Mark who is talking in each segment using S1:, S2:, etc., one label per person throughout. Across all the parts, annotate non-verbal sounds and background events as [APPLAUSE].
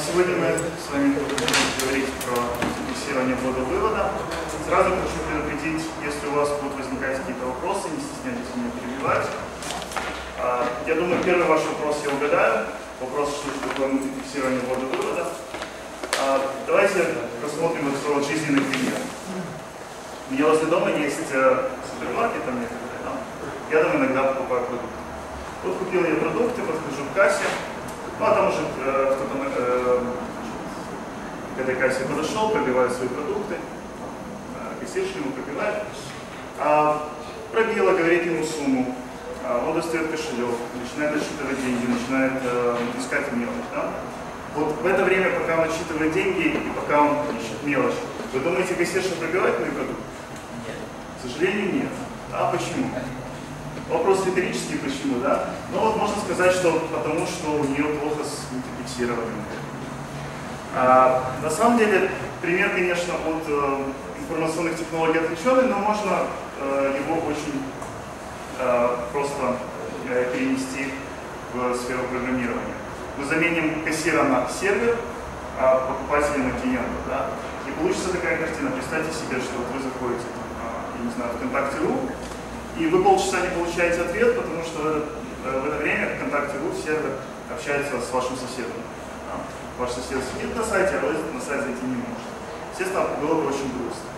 S1: Сегодня мы с вами будем говорить про фиксирование ввода-вывода. Сразу хочу предупредить, если у вас будут возникать какие-то вопросы, не стесняйтесь меня перебивать. А, я думаю, первый ваш вопрос я угадаю. Вопрос, что такое мультификсирование ввода-вывода. А, давайте рассмотрим такой вот жизненный пример. У меня возле дома есть э, супермаркет, там да? я там иногда покупаю продукты. Вот купил я продукты, подхожу к кассе, ну а там уже э, кто-то э, к этой кассе подошел, пробивает свои продукты, э, кассирша ему пробивает, а, пробила, говорит ему сумму, а, он достает кошелек, начинает отсчитывать деньги, начинает э, искать мелочь. Да? Вот в это время, пока он отсчитывает деньги и пока он ищет мелочь, вы думаете, кассирша пробивает мои продукты? Нет. К сожалению, нет. А почему? Вопрос риторический, почему, да? Ну вот можно сказать, что потому что у нее плохо с мультиплексированием. А, на самом деле, пример, конечно, от э, информационных технологий отвлеченный, но можно э, его очень э, просто э, перенести в сферу программирования. Мы заменим кассира на сервер, а покупателя на клиента, да? И получится такая картина. Представьте себе, что вот вы заходите, э, я не знаю, ВКонтакте.ру, и вы полчаса не получаете ответ, потому что в это, э, в это время ВКонтакте.ру сервер общается с вашим соседом. Ваш сосед сидит на сайте, а вы на сайт зайти не можете. Естественно, было бы очень грустно.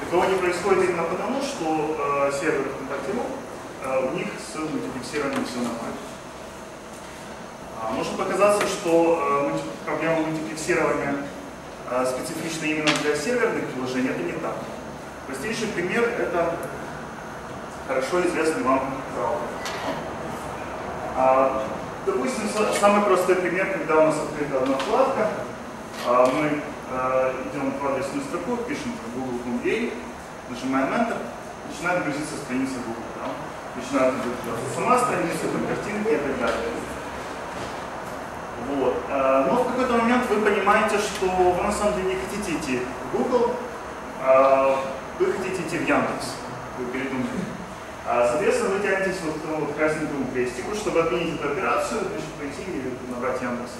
S1: Такого не происходит именно потому, что э, сервер ВКонтакте.ру, э, у них с мультификсированием все нормально. А, может показаться, что э, проблема мультификсирования э, специфична именно для серверных приложений, это не так. Простейший пример – это хорошо известный вам браузер. А, допустим, самый простой пример, когда у нас открыта одна вкладка, а, мы а, идем в адресную строку, пишем google.com.ua, нажимаем Enter, начинает грузиться страница Google. Да? Начинает грузиться сама страница, там картинки и так далее. Вот. Но в какой-то момент вы понимаете, что вы на самом деле не хотите идти в Google, вы хотите идти в Яндекс. Вы передумали. А, соответственно, вы тянетесь вот к тому вот красненькому крестику, чтобы отменить эту операцию, значит, пойти и набрать Яндекс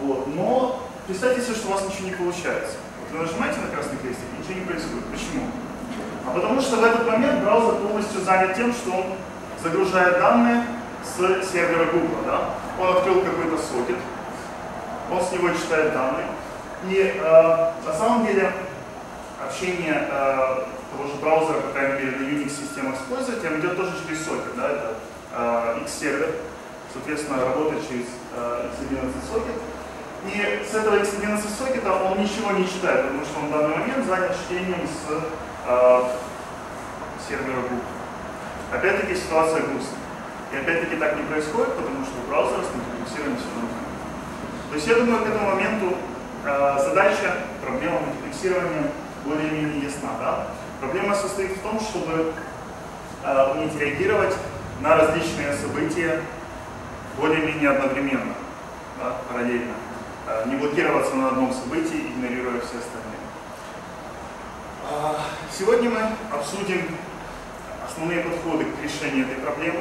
S1: вот. Но представьте себе, что у вас ничего не получается. Вот вы нажимаете на красный крестик, ничего не происходит. Почему? А потому что в этот момент браузер полностью занят тем, что он загружает данные с сервера Google. Да? Он открыл какой-то сокет, он с него читает данные. И э, на самом деле общение э, того же браузера, по крайней мере, на Unix-системах с пользователем, идет тоже через сокет. Да? Это э, X-сервер, соответственно, работает через э, X11 сокет. И с этого X11 сокета он ничего не читает, потому что он в данный момент занят чтением с э, сервера Google. Опять-таки ситуация грустная. И опять-таки так не происходит, потому что у браузера с мультиплексированием все нормально. То есть я думаю, к этому моменту э, задача, проблема мультиплексирования более-менее ясна. Да? Проблема состоит в том, чтобы э, уметь реагировать на различные события более-менее одновременно, да, параллельно. Э, не блокироваться на одном событии, игнорируя все остальные. Э, сегодня мы обсудим основные подходы к решению этой проблемы.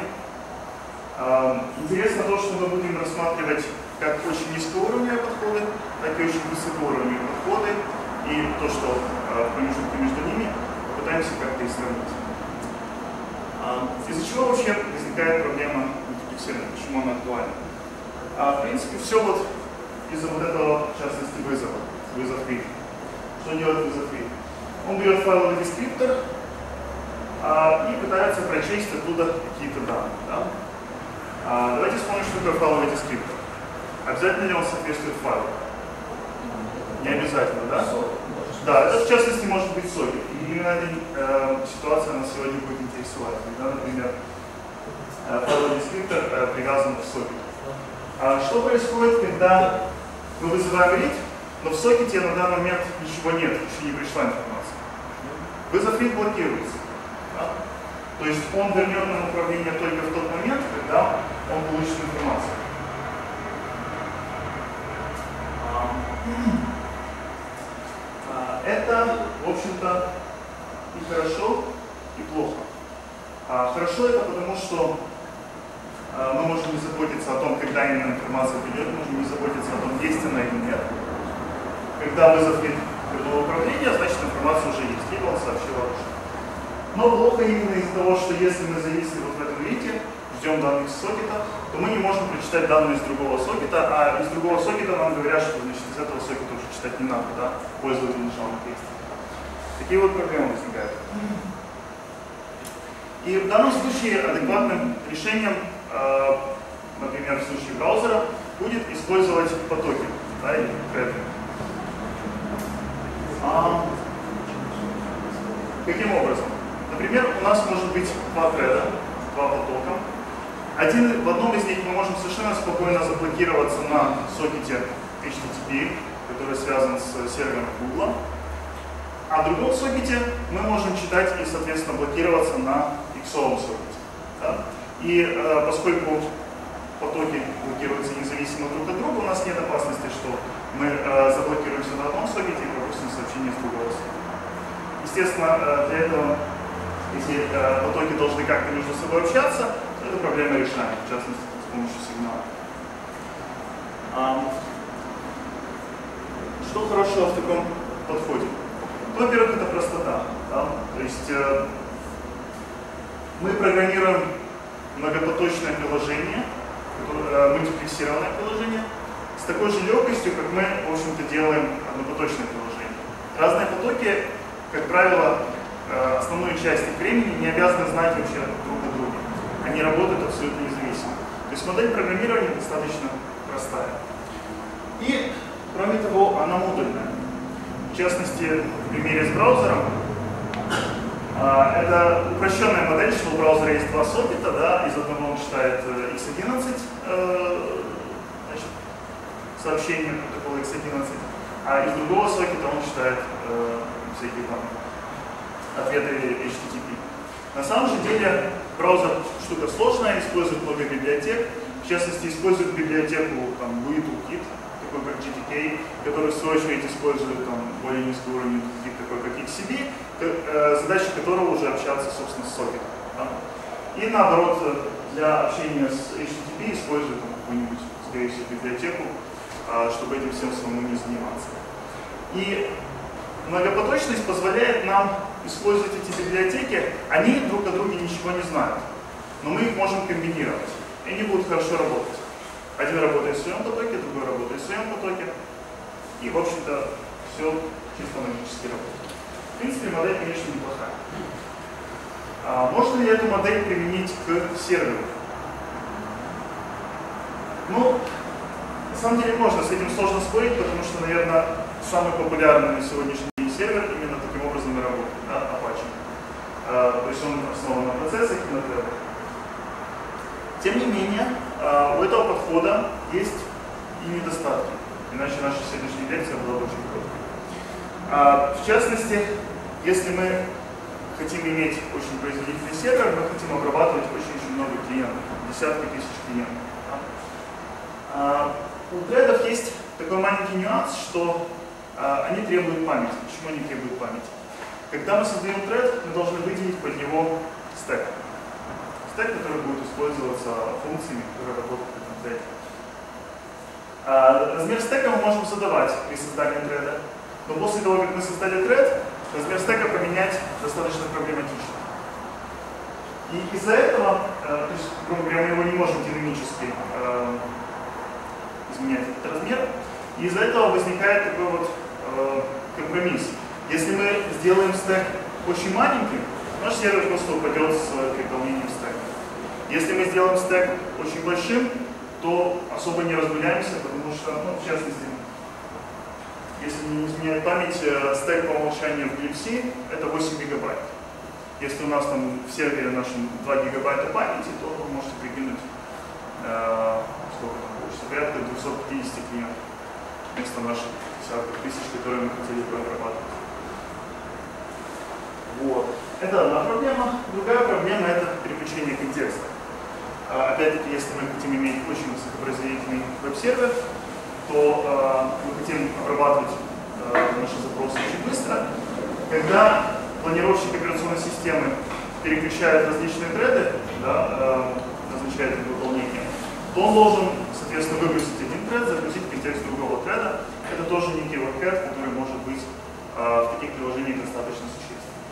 S1: Э, интересно то, что мы будем рассматривать как очень низкоуровневые подходы, так и очень высокоуровневые подходы, и то, что э, в промежутке между ними попытаемся как-то их сравнить. А, из-за чего вообще возникает проблема мультиплексирования, почему она актуальна? А, в принципе, все вот из-за вот этого, в частности, вызова, вызов read. Что делает вызов read? Он берет файловый дескриптор а, и пытается прочесть оттуда какие-то данные. Да? А, давайте вспомним, что такое файловый дескриптор. Обязательно ли он соответствует файлу? Не обязательно, да? Да, это в частности может быть сокет. Именно эта э, ситуация нас сегодня будет интересовать. Когда, например, э, файловый дескриптор э, привязан к сокету. А что происходит, когда мы вызываем read, но в сокете на данный момент ничего нет, еще не пришла информация? Вызов read блокируется. Да? То есть он вернет нам управление только в тот момент, когда он получит информацию. [CLEARS THROAT] Это, в общем-то, и хорошо, и плохо. А хорошо это потому, что а, мы можем не заботиться о том, когда именно информация придет, нужно не заботиться о том, есть она или нет. Когда вызов крылового управления, значит информация уже есть, либо он сообщил о Но плохо именно из-за того, что если мы зависли вот в этом виде, ждем данных с сокета, то мы не можем прочитать данные из другого сокета, а из другого сокета нам говорят, что значит, из этого сокета уже читать не надо, да? пользователь нажал на текст. Такие вот проблемы возникают. И в данном случае адекватным решением, э, например, в случае браузера, будет использовать потоки да, или. А, каким образом? Например, у нас может быть два треда, два потока. Один, в одном из них мы можем совершенно спокойно заблокироваться на сокете HTTP, который связан с сервером Google. А другом сокете мы можем читать и, соответственно, блокироваться на иксовом сокете. Да? И э, поскольку потоки блокируются независимо друг от друга, у нас нет опасности, что мы э, заблокируемся на одном сокете и пропустим сообщение с другого сокета. Естественно, э, для этого эти э, потоки должны как-то между собой общаться, эта проблема решаем, в частности, с помощью сигнала. Что хорошего в таком подходе? Ну, во-первых, это простота. Да? То есть э, мы программируем многопоточное приложение, которое, э, мультиплексированное приложение, с такой же легкостью, как мы, в общем-то, делаем однопоточное приложение. Разные потоки, как правило, э, основную часть их времени не обязаны знать вообще друг о друге. Они работают абсолютно независимо. То есть модель программирования достаточно простая. И Кроме того, она модульная. Частности, в примере с браузером, а, это упрощенная модель, что у браузера есть два сокета, да, из одного он читает x11 э, э, значит, сообщение протокола x11, а из другого сокета он читает э, всякие там ответы HTTP. На самом же деле браузер штука сложная, использует много библиотек, в частности использует библиотеку там, Buitu-Kit, такой как GTK, который в свою очередь использует там, более низкий уровень таких, такой как XCB, э, задача которого уже общаться, собственно, с сокетом. Да? И наоборот, э, для общения с HTTP использует какую-нибудь, скорее всего, библиотеку, э, чтобы этим всем самому не заниматься. И многопоточность позволяет нам использовать эти библиотеки, они друг о друге ничего не знают, но мы их можем комбинировать, и они будут хорошо работать. Один работает в своем потоке, другой работает в своем потоке. И, в общем-то, все чисто логически работает. В принципе, модель, конечно, неплохая. А можно ли эту модель применить к серверу? Ну, на самом деле можно, с этим сложно спорить, потому что, наверное, самый популярный на сегодняшний день сервер именно таким образом и работает, да, Apache. А, то есть он основан на процессах и на требах. Тем не менее, подхода есть и недостатки, иначе наша сегодняшняя лекция была бы очень короткой. А, в частности, если мы хотим иметь очень производительный сервер, мы хотим обрабатывать очень-очень много клиентов, десятки тысяч клиентов. А, у тредов есть такой маленький нюанс, что они требуют памяти. Почему они требуют памяти? Когда мы создаем тред, мы должны выделить под него стек стек, который будет использоваться функциями, которые работают треде. А, размер стека мы можем задавать при создании треда, но после того, как мы создали тред, размер стека поменять достаточно проблематично. И из-за этого, э, то есть, грубо говоря, мы его не можем динамически э, изменять этот размер, и из-за этого возникает такой вот э, компромисс. Если мы сделаем стек очень маленьким, наш сервер просто упадет с переполнением стека. Если мы сделаем стек очень большим, то особо не разгуляемся, потому что, ну, в частности, если не изменяет память, э, стек по умолчанию в Glibc это 8 гигабайт. Если у нас там в сервере нашем 2 гигабайта памяти, то вы можете прикинуть, э, сколько там получится, порядка 250 клиентов вместо наших десятков тысяч, которые мы хотели бы обрабатывать. Вот. Это одна проблема. Другая проблема – это переключение контекста. А, опять-таки, если мы хотим иметь очень высокопроизводительный веб-сервер, то а, мы хотим обрабатывать а, наши запросы очень быстро. Когда планировщик операционной системы переключает различные треды, да, назначает их выполнение, то он должен, соответственно, выгрузить один тред, загрузить контекст другого треда. Это тоже некий overhead, который может быть в таких приложениях достаточно существенным.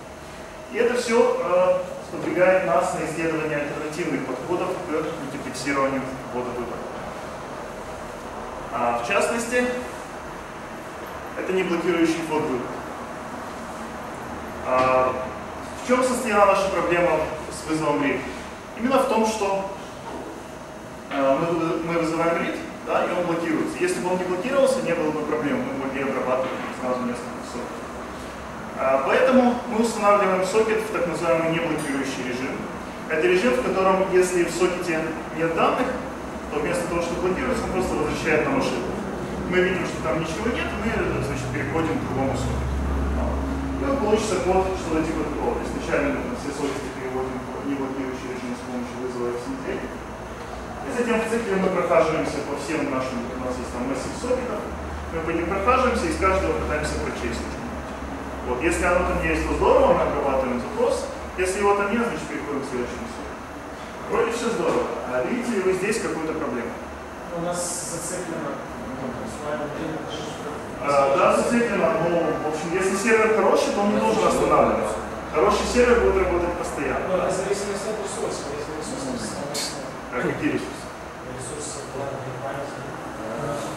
S1: И это все сподвигает нас на исследование альтернативных подходов к мультиплексированию ввода-вывода. А, в частности, это не блокирующий ввод-вывод. А, в чем состояла наша проблема с вызовом read? Именно в том, что а, мы, вызываем read, да, и он блокируется. Если бы он не блокировался, не было бы проблем, мы могли обрабатывать сразу несколько поэтому мы устанавливаем сокет в так называемый неблокирующий режим. Это режим, в котором, если в сокете нет данных, то вместо того, чтобы блокировать, он просто возвращает нам ошибку. Мы видим, что там ничего нет, мы значит, переходим к другому сокету. И вот получится код что-то типа такого. Изначально мы все сокеты переводим в неблокирующий режим с помощью вызова FCT. И затем в цикле мы прохаживаемся по всем нашим, у нас есть там массив сокетов, мы по ним прохаживаемся и с каждого пытаемся прочесть. Вот, если оно там есть, то здорово, мы обрабатываем запрос. Если его там нет, значит переходим к следующему сокету. Вроде все здорово. А видите ли вы здесь какую-то проблему?
S2: У нас зациклено
S1: а, да, зациклено, но, в общем, если сервер хороший, то он не должен останавливаться. Хороший сервер будет работать постоянно.
S2: Но это зависимость от ресурсов. Если ресурсы
S1: А какие ресурсы?
S2: ресурсы платной памяти.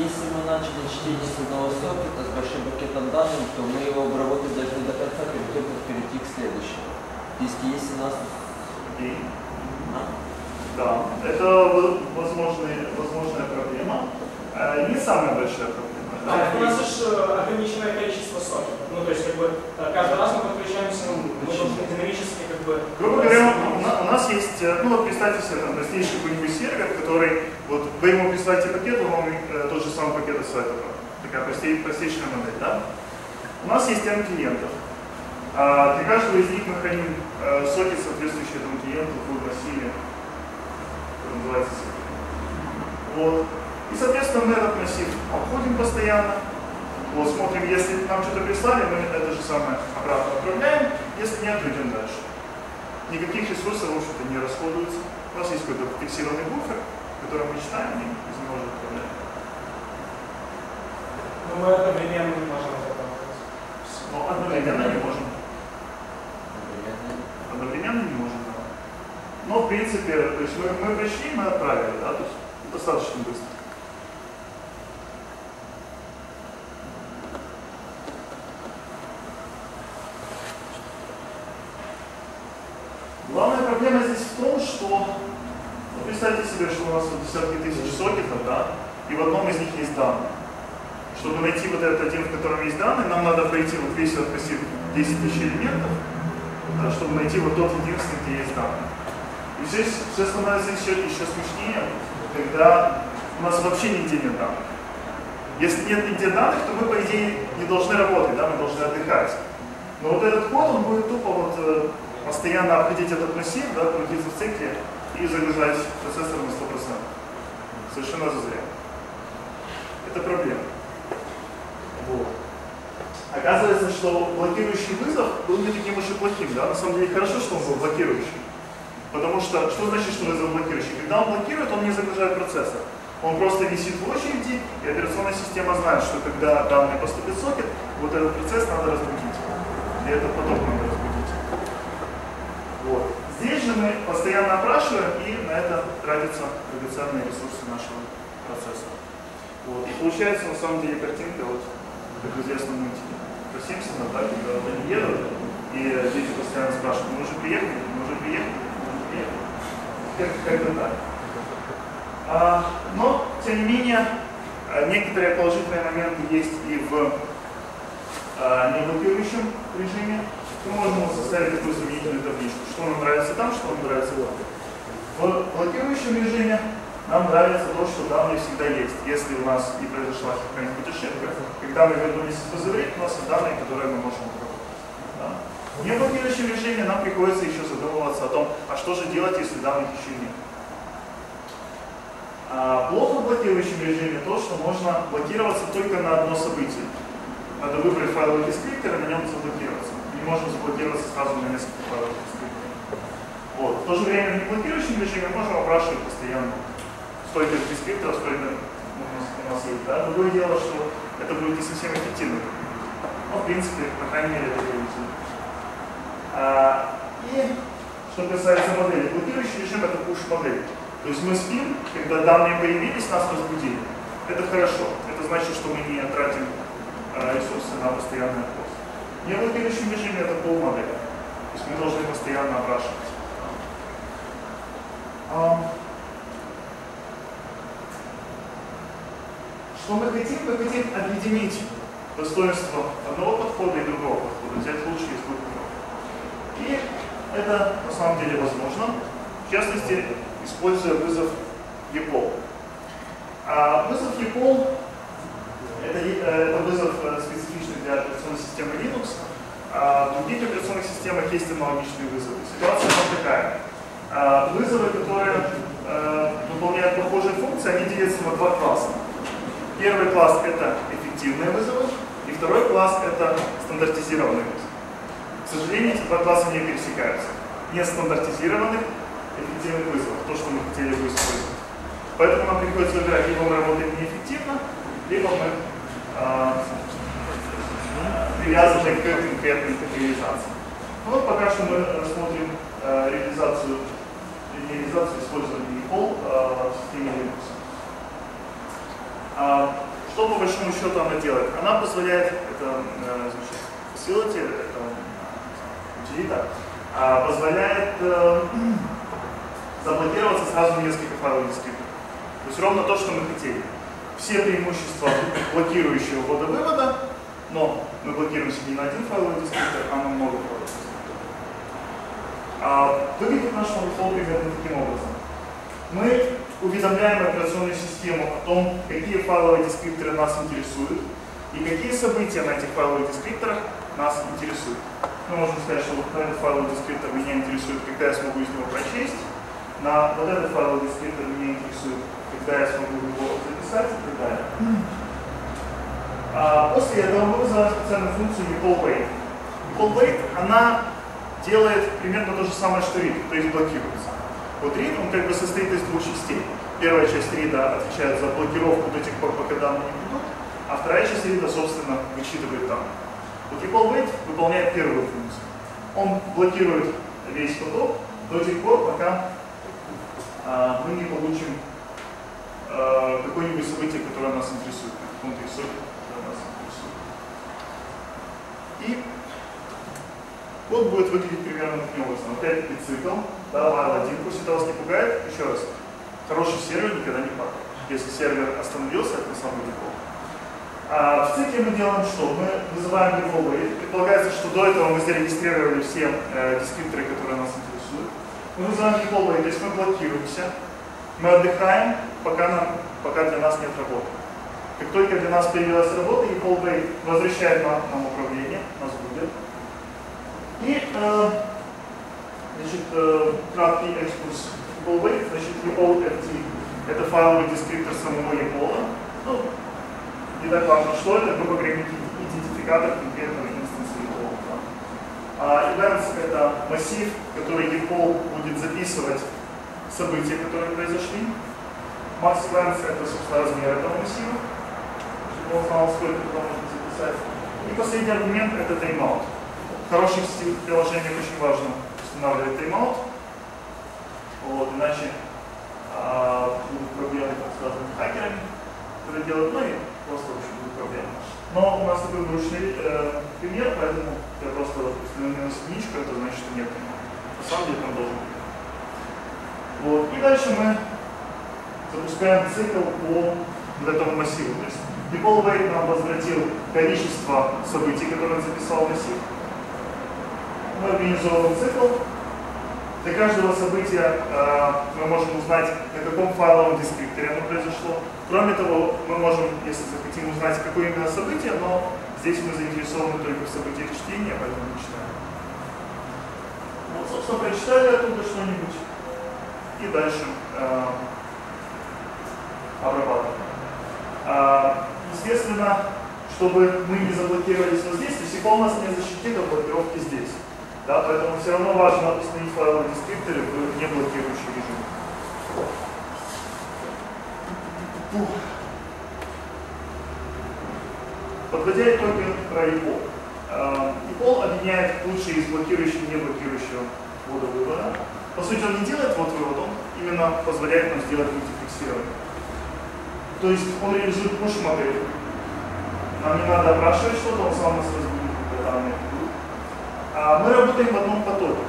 S3: Если мы начали чтение с одного сокета с большим пакетом данных, то мы его обработать должны до конца, перед тем, как перейти к следующему. Если есть у нас... А?
S1: Да, это возможная, возможная проблема. А, Не самая большая проблема.
S2: Да, у нас же ограниченное количество сокетов. Ну, то есть, как бы, э, каждый раз мы подключаемся, ну, мы должны динамически, как бы...
S1: Грубо говоря, у у нас есть, э, ну вот представьте себе там простейший какой-нибудь сервер, который, вот вы ему присылаете пакет, он вам э, тот же самый пакет отсылает обратно. Такая простей- простейшая модель, да? У нас есть N клиентов. А для каждого из них мы храним э, сокет, соответствующий этому клиенту в массиве, который называется сокет. Вот. И, соответственно, мы этот массив обходим постоянно. Вот, смотрим, если нам что-то прислали, мы это же самое обратно отправляем. Если нет, идем дальше. Никаких ресурсов, в общем-то, не расходуется. У нас есть какой-то фиксированный буфер, который мы читаем и из него уже отправляем.
S2: Но мы одновременно не можем это делать.
S1: Но одновременно не можем. Одновременно не можем, да. Но, в принципе, то есть мы, мы пришли, мы отправили, да, то есть достаточно быстро. Проблема здесь в том, что, ну, представьте себе, что у нас вот десятки тысяч сокетов, да, и в одном из них есть данные. Чтобы найти вот этот один, в котором есть данные, нам надо пройти вот весь этот массив 10 тысяч элементов, да, чтобы найти вот тот единственный, где есть данные. И здесь все становится еще, еще смешнее, когда у нас вообще нигде нет данных. Если нет нигде данных, то мы, по идее, не должны работать, да, мы должны отдыхать. Но вот этот код, он будет тупо вот э, постоянно обходить этот массив, да, крутиться в цикле и загружать процессор на 100%. Совершенно зазря. Это проблема. Вот. Оказывается, что блокирующий вызов был не таким уж и плохим, да? На самом деле хорошо, что он был блокирующий. Потому что, что значит, что вызов блокирующий? Когда он блокирует, он не загружает процессор. Он просто висит в очереди, и операционная система знает, что когда данные поступит в сокет, вот этот процесс надо разбудить. И разбудить. Вот. Же мы постоянно опрашиваем, и на это тратятся драгоценные ресурсы нашего процессора. Вот. И получается на самом деле картинка, вот, как в известном мультике, про Симпсона, да, когда они едут, и дети постоянно спрашивают, мы уже приехали, мы уже приехали, мы уже приехали. Как, как-то так. А, но, тем не менее, а, некоторые положительные моменты есть и в а, неблокирующем режиме. Мы можем составить такую сравнительную табличку, что нам нравится там, что нам нравится там. В блокирующем режиме нам нравится то, что данные всегда есть. Если у нас не произошла какая-нибудь ошибка, когда мы вернулись из позыврить, у нас есть данные, которые мы можем обработать. Да? В неблокирующем режиме нам приходится еще задумываться о том, а что же делать, если данных еще нет. А плохо в блокирующем режиме то, что можно блокироваться только на одно событие. Надо выбрать файловый дескриптор и на нем заблокироваться. Не можем заблокироваться сразу на несколько дескрипторов. Вот. В то же время в неблокирующем режиме можем опрашивать постоянно столько дескрипторов, сколько у нас, есть. Да? Другое дело, что это будет не совсем эффективно. Но, в принципе, по крайней мере, это делается. А, и что касается модели, блокирующий режим это push-модель. То есть мы спим, когда данные появились, нас разбудили. Это хорошо. Это значит, что мы не тратим э, ресурсы на постоянный Не блокирующий режим это полмодели. То есть мы должны постоянно опрашивать. Что мы хотим? Мы хотим объединить достоинства одного подхода и другого подхода, взять лучшие из двух И это на самом деле возможно, в частности, используя вызов EPOL. А вызов EPOL это, э, это вызов э, специфичный для системы Linux. А в других операционных системах есть аналогичные вызовы. Ситуация там такая. А вызовы, которые э, выполняют похожие функции, они делятся на два класса. Первый класс это эффективные вызовы, и второй класс это стандартизированные вызовы. К сожалению, эти два класса не пересекаются. Нестандартизированных эффективных вызовов, то, что мы хотели бы использовать. Поэтому нам приходится выбирать, либо мы работаем неэффективно, либо мы э, привязаны к конкретным реализациям. Ну, вот пока что мы рассмотрим э, реализацию, реализацию использования EPOL э, в системе Linux. А, что по большому счету она делает? Она позволяет, это э, значит, facility, это утилита, а, позволяет э, заблокироваться сразу несколько файловых дискриптов. То есть ровно то, что мы хотели. Все преимущества блокирующего ввода-вывода, но мы блокируем себе не на один файловый дискриптор, а на много файловых дискрипторов. А, выглядит наш workflow примерно таким образом. Мы уведомляем операционную систему о том, какие файловые дескрипторы нас интересуют и какие события на этих файловых дескрипторах нас интересуют. Мы можем сказать, что вот этот файловый дескриптор меня интересует, когда я смогу из него прочесть, на вот этот файловый дескриптор меня интересует, когда я смогу его записать и так далее. А после этого мы вызываем специальную функцию equal wait. она делает примерно то же самое, что read, то есть блокируется. Вот read, он как бы состоит из двух частей. Первая часть рида отвечает за блокировку до тех пор, пока данные не придут, а вторая часть рида, собственно, вычитывает данные. Вот equal wait выполняет первую функцию. Он блокирует весь поток до тех пор, пока а, мы не получим а, какое-нибудь событие, которое нас интересует, каком-то нас интересует. И вот будет выглядеть примерно таким образом. Опять-таки цикл, да, while один, пусть это вас не пугает, еще раз. Хороший сервер никогда не падает. Если сервер остановился, это на самом деле плохо. А в цикле мы делаем что? Мы вызываем default Предполагается, что до этого мы зарегистрировали все э, дескрипторы, которые нас интересуют. Мы вызываем default то есть мы блокируемся, мы отдыхаем, пока, нам, пока для нас нет работы. Как только для нас появилась работа, default возвращает нам, нам управление, нас будет. И э, значит, э, краткий экскурс Wait, значит, Repol FT это файловый дескриптор самого EPOL. Ну, не так важно, что это, грубо говоря, идентификатор конкретного инстанса EPOL. Да. А events это массив, который EPOL будет записывать события, которые произошли. Max events это, собственно, размер этого массива, он знал, сколько туда можно записать. И последний аргумент это timeout хороших приложениях очень важно устанавливать тайм-аут, вот, иначе а, будут проблемы так с разными хакерами, которые делают, ну и просто очень будут проблемы. Но у нас такой вручный э, пример, поэтому я просто установил единичку, это значит, что нет На самом деле там должен быть. Вот. И дальше мы запускаем цикл по этому массиву. То есть Default Wait нам возвратил количество событий, которые он записал в массив мы организовываем цикл. Для каждого события э, мы можем узнать, на каком файловом дескрипторе оно произошло. Кроме того, мы можем, если захотим, узнать, какое именно событие, но здесь мы заинтересованы только в событиях чтения, поэтому не читаем. Вот, собственно, прочитали оттуда что-нибудь и дальше э, обрабатываем. Э, естественно, чтобы мы не заблокировались вот здесь, то нас не защитит от блокировки здесь. Да, поэтому все равно важно установить файловые дескрипторы в неблокирующий режим. Подводя итоги про EPOL. EPOL объединяет лучшие из блокирующего и не блокирующего ввода вывода. По сути, он не делает вот вывод, он именно позволяет нам сделать мультификсирование. То есть он реализует push-модель. Нам не надо опрашивать что-то, он сам нас разбудит, данные. А мы работаем в одном потоке.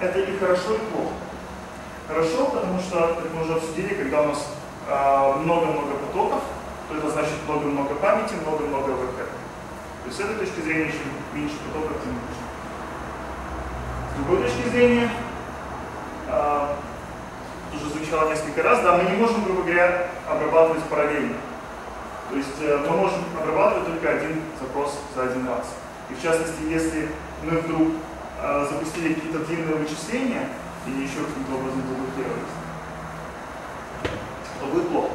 S1: Это и хорошо, и плохо. Хорошо, потому что, как мы уже обсудили, когда у нас а, много-много потоков, то это значит много-много памяти, много-много ВК. То есть с этой точки зрения, чем меньше потоков, тем лучше. С другой точки зрения, а, уже звучало несколько раз, да, мы не можем, грубо говоря, обрабатывать параллельно. То есть э, мы можем обрабатывать только один запрос за один раз. И в частности, если мы вдруг э, запустили какие-то длинные вычисления и еще каким-то образом заблокировались, то будет плохо.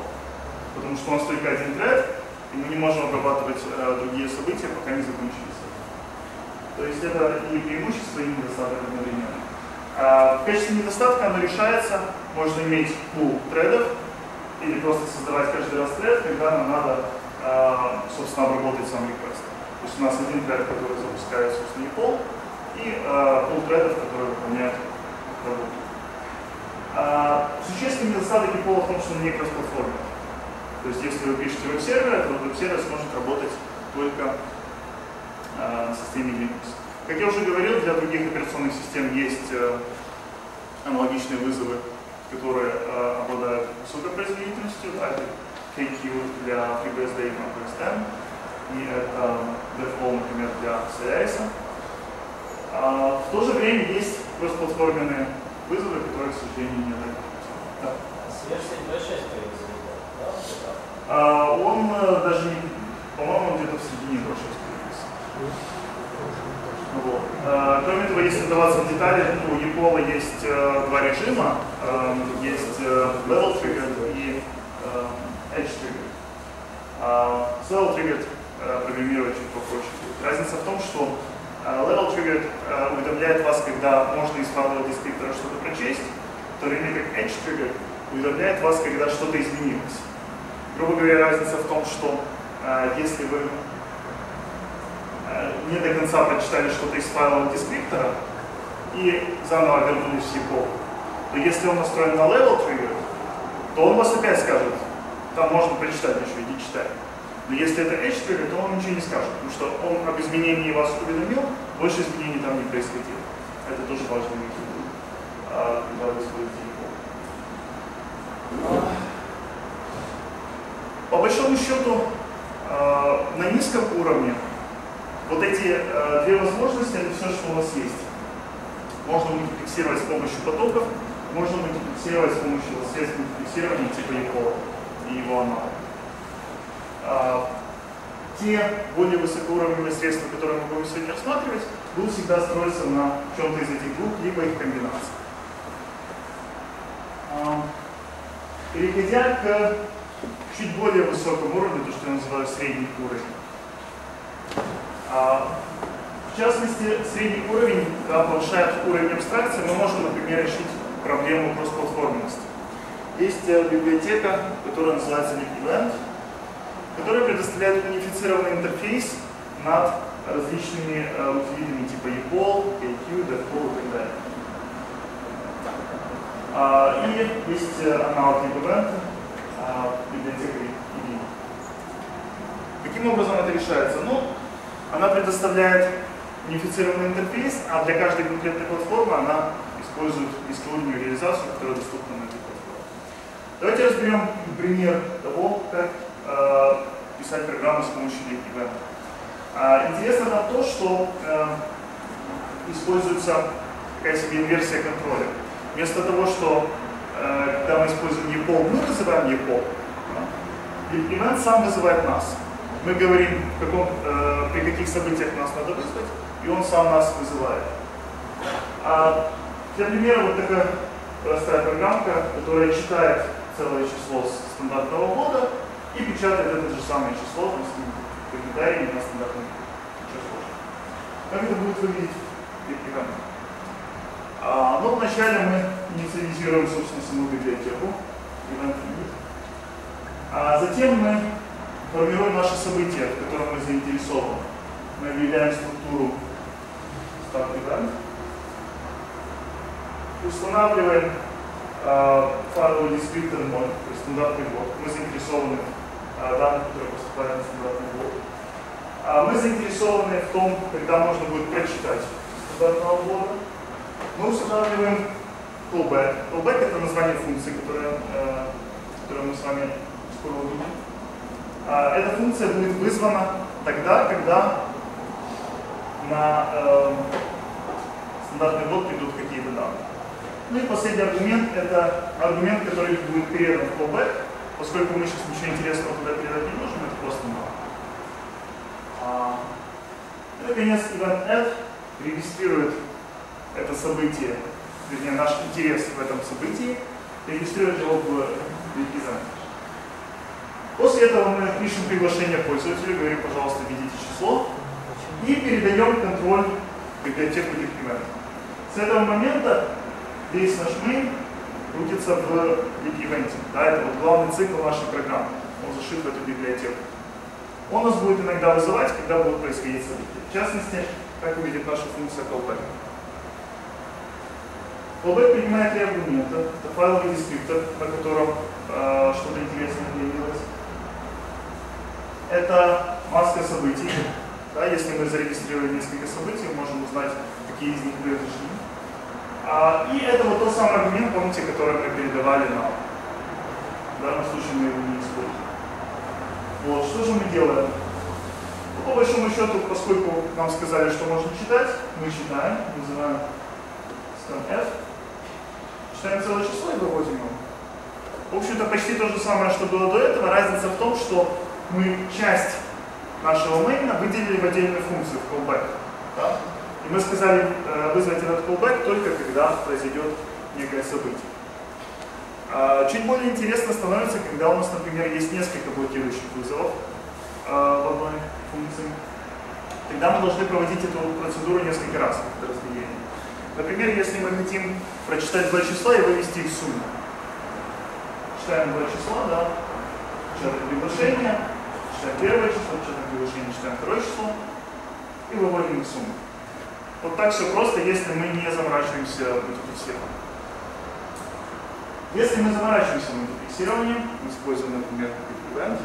S1: Потому что у нас только один тред, и мы не можем обрабатывать э, другие события, пока не закончились. То есть это и преимущество, и недостаток одновременно. А в качестве недостатка оно решается, можно иметь пул тредов, или просто создавать каждый раз тред, когда нам надо, а, собственно, обработать сам request. То есть у нас один тред, который запускает, собственно, EPOL, и пул тредов, которые выполняют работу. А, существенный недостаток EPOL в том, что он не кроссплатформенный. То есть если вы пишете веб-сервер, то веб-сервер сможет работать только на системе Linux. Как я уже говорил, для других операционных систем есть аналогичные вызовы, которые э, обладают высокой производительностью. Да, это KQ для FreeBSD и MacOS и это Default, например, для CIS. А в то же время есть кроссплатформенные вызовы, которые, к сожалению, не
S3: да. С версией 2.6
S1: да? А, он э, даже не, по-моему, где-то в середине 2.6 появился. Вот. Э, кроме того, если вдаваться в детали, у EPOL есть э, два режима. Э, есть Level Trigger и Edge Trigger. С Level Trigger программировать чуть попроще. Разница в том, что Level Trigger уведомляет вас, когда можно из файлового дескриптора что-то прочесть, в то время как Edge Trigger уведомляет вас, когда что-то изменилось. Грубо говоря, разница в том, что если вы Э, не до конца прочитали что-то из файлового дескриптора и заново вернулись в EPOL, то если он настроен на level trigger, то он вас опять скажет, там можно прочитать еще, иди читай. Но если это edge trigger, то он ничего не скажет, потому что он об изменении вас уведомил, больше изменений там не происходило. Это тоже важный а, когда вы используете EPOL. По большому счету, а, на низком уровне вот эти э, две возможности, это все, что у нас есть. Можно мультиплексировать с помощью потоков, можно мультиплексировать с помощью средств мультиплексирования типа ECO и его аналога. А, те более высокоуровневые средства, которые мы будем сегодня рассматривать, будут всегда строиться на чем-то из этих двух, либо их комбинации. А, переходя к чуть более высокому уровню, то, что я называю средний уровень. А, в частности, средний уровень, когда повышает уровень абстракции, мы можем, например, решить проблему кроссплатформенности. Есть э, библиотека, которая называется LibEvent, которая предоставляет унифицированный интерфейс над различными э, утилитами типа EPOL, KQ, DevPol и так далее. А, и есть э, аналог LibEvent, а, библиотека EV. Каким образом это решается? Ну, она предоставляет унифицированный интерфейс, а для каждой конкретной платформы она использует исходную реализацию, которая доступна на этой платформе. Давайте разберем пример того, как э, писать программу с помощью event. А, интересно там то, что э, используется такая себе инверсия контроля. Вместо того, что э, когда мы используем EPOL, мы вызываем EPOL, event сам вызывает нас мы говорим, в каком, э, при каких событиях нас надо вызвать, и он сам нас вызывает. А для примера вот такая простая программка, которая читает целое число с стандартного года и печатает это же самое число там, с комментариями на стандартном число. Как это будет выглядеть эквивалентно? А, ну, вначале мы инициализируем, собственно, саму библиотеку event А затем мы формируем наше событие, в котором мы заинтересованы. Мы объявляем структуру start event. Устанавливаем э, файловый дескриптор мой, то есть стандартный блок. Мы заинтересованы э, данных, которые поступают на стандартный блок. А мы заинтересованы в том, когда можно будет прочитать стандартного блока. Мы устанавливаем callback. Callback это название функции, которая, э, которую мы с вами скоро увидим. А, эта функция будет вызвана тогда, когда на э, стандартный блок придут какие-то данные. Ну и последний аргумент, это аргумент, который будет передан в callback, поскольку мы сейчас ничего интересного туда передать не можем, это просто мало. А, и, наконец, event add регистрирует это событие, вернее, наш интерес в этом событии, регистрирует его в репрезент. После этого мы пишем приглашение пользователю, говорим, пожалуйста, введите число, и передаем контроль в библиотеку документа. С этого момента весь наш main крутится в ивенте. Да, это вот главный цикл нашей программы. Он зашит в эту библиотеку. Он нас будет иногда вызывать, когда будут происходить события. В частности, как выглядит наша функция callback. Callback принимает три аргумента. Это файловый дескриптор, на котором э, что-то интересное появилось. Это маска событий. Да, если мы зарегистрировали несколько событий, мы можем узнать, какие из них произошли. А, и это вот тот самый аргумент, помните, который мы передавали нам. В данном случае мы его не используем. Вот, что же мы делаем? Ну, по большому счету, поскольку нам сказали, что можно читать, мы читаем, называем scan f, читаем целое число и выводим его. В общем-то, почти то же самое, что было до этого. Разница в том, что мы часть нашего мейна выделили в отдельную функцию, в callback. Да? И мы сказали э, вызвать этот callback только когда произойдет некое событие. А, чуть более интересно становится, когда у нас, например, есть несколько блокирующих вызовов э, в одной функции. Тогда мы должны проводить эту процедуру несколько раз, это распределение. Например, если мы хотим прочитать два числа и вывести их в сумму. Читаем два числа, да, приглашение, читаем первое число, читаем приглашение, читаем второе число и выводим их сумму. Вот так все просто, если мы не заморачиваемся мультиплексированием. Если мы заморачиваемся мультиплексированием, используем, например, event,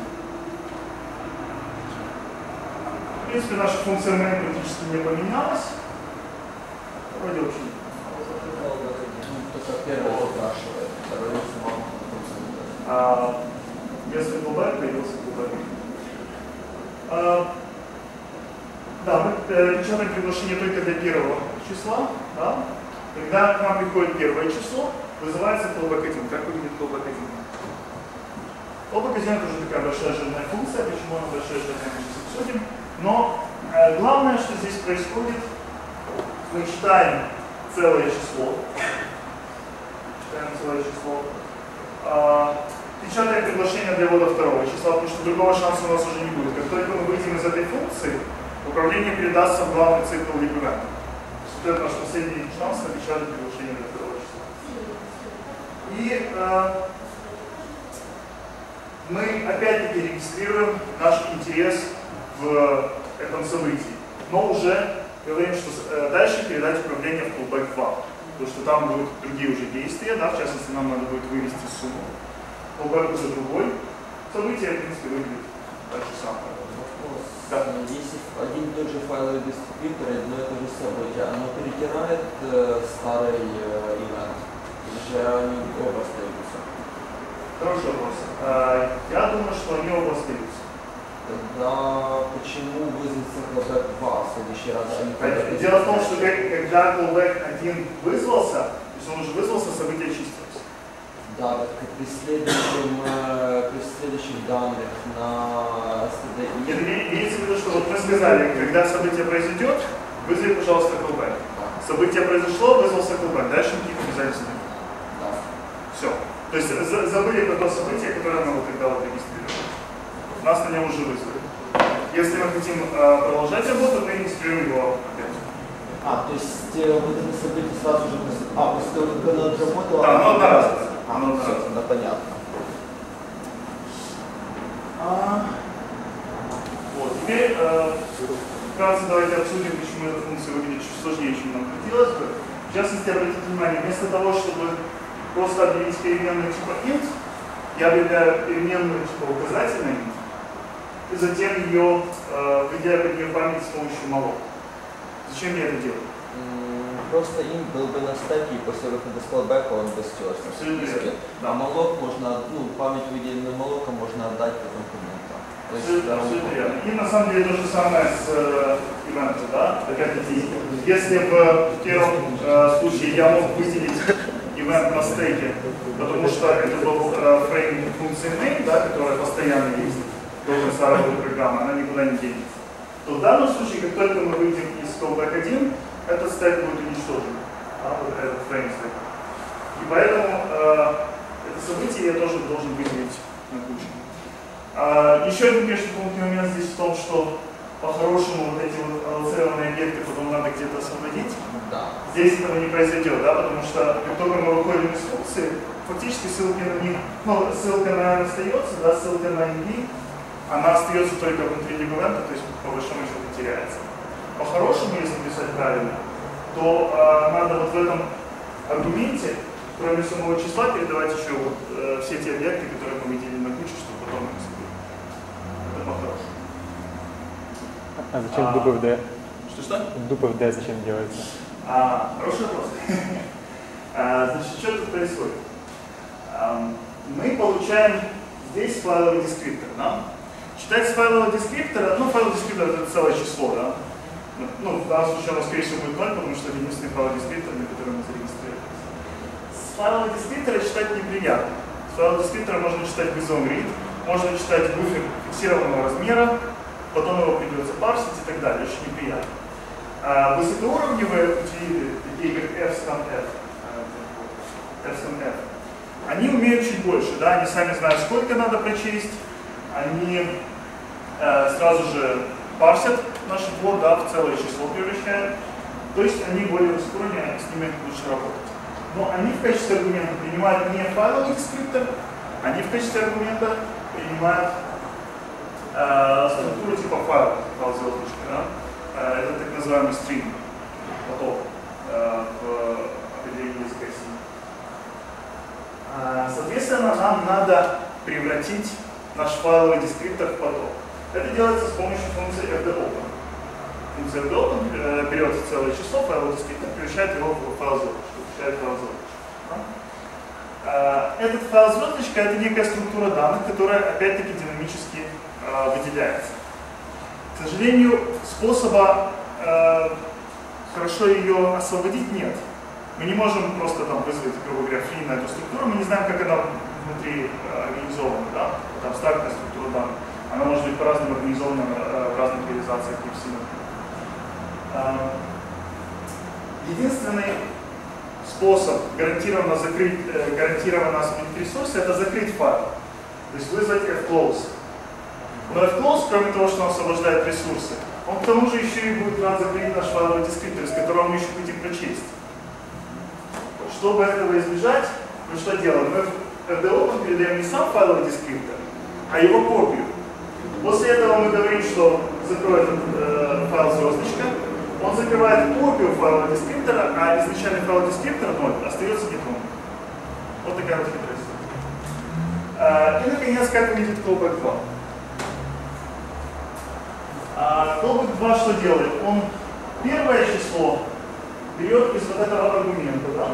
S1: в принципе, наша функция main практически не поменялась. Вроде очень.
S3: Только первый запрашивает, второй сам
S1: А, если callback появился callback. А, да, мы э, печатаем приглашение только для первого числа. Да? Когда к нам приходит первое число, вызывается callback 1. Как выглядит callback 1? Callback 1 это уже такая большая жирная функция. Почему она большая жирная, мы сейчас обсудим. Но э, главное, что здесь происходит, мы читаем целое число. Читаем целое число. А, печатаем приглашение для ввода второго числа, потому что другого шанса у нас уже не будет. Как только мы выйдем из этой функции, управление передастся в главный цикл либо это наш последний шанс напечатать приглашение для второго числа. И э, мы опять-таки регистрируем наш интерес в этом событии, но уже говорим, что э, дальше передать управление в callback 2, потому что там будут другие уже действия, да, в частности нам надо будет вывести сумму. Callback уже другой. Событие, в принципе, выглядит так же самое. Да.
S3: Если один и тот же файловый дескриптор, одно и то же событие, оно перетирает э, старый э, ивент? Или же они оба остаются?
S1: Хороший вопрос. А, я думаю, что они оба остаются.
S3: Тогда почему вызваться callback 2 в следующий раз? а callback
S1: Дело в том, что когда callback один вызвался, то есть он уже вызвался, событие чистилось.
S3: Да, так как при следующем, э, при следующих данных на
S1: Нет,
S3: STD
S1: име- имеется в виду, что вот мы сказали, когда событие произойдет, вызови, пожалуйста, callback. Событие произошло, вызвался callback. Дальше никаких обязательств нет.
S3: Да.
S1: Все. То есть за- забыли про то событие, которое мы тогда вот регистрировали. Нас на нем уже вызвали. Если мы хотим э, продолжать работу, мы регистрируем его опять.
S3: А, то есть э, вот это событие сразу же после... А, после того, как оно отработало...
S1: Да, оно
S3: оно
S1: одноразовое.
S3: А,
S1: Оно
S3: ну, да, понятно.
S1: Теперь э, вкратце давайте обсудим, почему эта функция выглядит чуть сложнее, чем нам хотелось бы. В частности, обратите внимание, вместо того, чтобы просто объявить переменную типа int, я объявляю переменную типа указательной int, и затем ее, э, выделяю под нее память с помощью malloc. Зачем я это делаю?
S3: Просто им был бы на и после выхода с callback он бы стерся.
S1: Абсолютно верно.
S3: А молок можно, ну, память выделенную молоком можно отдать потом кому-то.
S1: Абсолютно, верно. И на самом деле то же самое с э, ивентом, да? Опять-таки, если бы в первом э, случае я мог выделить ивент на стейке, потому что это был э, фрейм функции main, да, которая постоянно есть, должность работы программы, она никуда не денется, то в данном случае, как только мы выйдем из callback 1, этот стек будет уничтожен, да, вот этот фрейм стек. И поэтому э, это событие я тоже должен выделить на кучу. А, еще один, конечно, пунктный момент здесь в том, что по-хорошему вот эти вот аллоцированные объекты потом надо где-то освободить.
S3: Да.
S1: Здесь этого не произойдет, да, потому что как только мы выходим из функции, фактически ссылки на них, ну, ссылка на N остается, да, ссылка на NV, она остается только внутри либовента, то есть по большому счету теряется. По-хорошему, если писать правильно, то а, надо вот в этом аргументе, кроме самого числа, передавать еще вот э, все те объекты, которые мы выделили на кучу, чтобы потом их скрыть. Это по-хорошему.
S4: А зачем
S1: А.
S4: дупы в D?
S1: Что-что?
S4: Дупы в D зачем делается?
S1: А, хороший вопрос. [LAUGHS] А, Значит, что тут происходит? Мы получаем здесь файловый дескриптор. Да? Читать с файлового дескриптора, ну, файловый дескриптор это целое число, да? Ну, в данном случае оно, скорее всего, будет 0, потому что это единственный файловый дескриптор, на который мы зарегистрировались. С файлового дескриптора читать неприятно. С файлового дескриптора можно читать вызовом read, можно читать буфер фиксированного размера, потом его придется парсить и так далее, очень неприятно. А высокоуровневые утилиты, такие как fscanf, э, fscan f, они умеют чуть больше, да, они сами знают, сколько надо прочесть, они э, сразу же парсят наш ввод, да, в целое число превращают, то есть они более высокоуровневые, с ними лучше работать. Но они в качестве аргумента принимают не файловый дескриптор, они в качестве аргумента принимают э, структуру типа файла, файл да? Э, это так называемый стрим, поток э, в определении C. А, Соответственно, нам надо превратить наш файловый дескриптор в поток. Это делается с помощью функции fdopen. Функция fdopen э, целое число, файловый дескриптор, превращает его в файл звездочку. Да? А, Этот файл звездочка это некая структура данных, которая опять-таки динамически э, выделяется. К сожалению, способа э, хорошо ее освободить нет. Мы не можем просто там вызвать, грубо говоря, фри на эту структуру, мы не знаем, как она внутри э, организована, да? Это абстрактная структура данных. Она может быть по-разному организована э, в разных реализациях Epsilon. Э, Единственный способ гарантированно закрыть, э, гарантированно освободить ресурсы, это закрыть файл. То есть вызвать fclose. Но fclose, кроме того, что он освобождает ресурсы, он к тому же еще и будет рад закрыть наш файловый дескриптор, из которого мы еще хотим прочесть. Чтобы этого избежать, мы что делаем? Мы в fdopen передаем не сам файловый дескриптор, а его копию. После этого мы говорим, что закроет этот э, файл звездочка, он закрывает копию файлового дескриптора, а изначальный файл дескриптора 0 остается нетронутым. Вот такая вот хитрость. А, И, наконец, как выглядит callback 2. А, Callback 2 что делает? Он первое число берет из вот этого аргумента, да?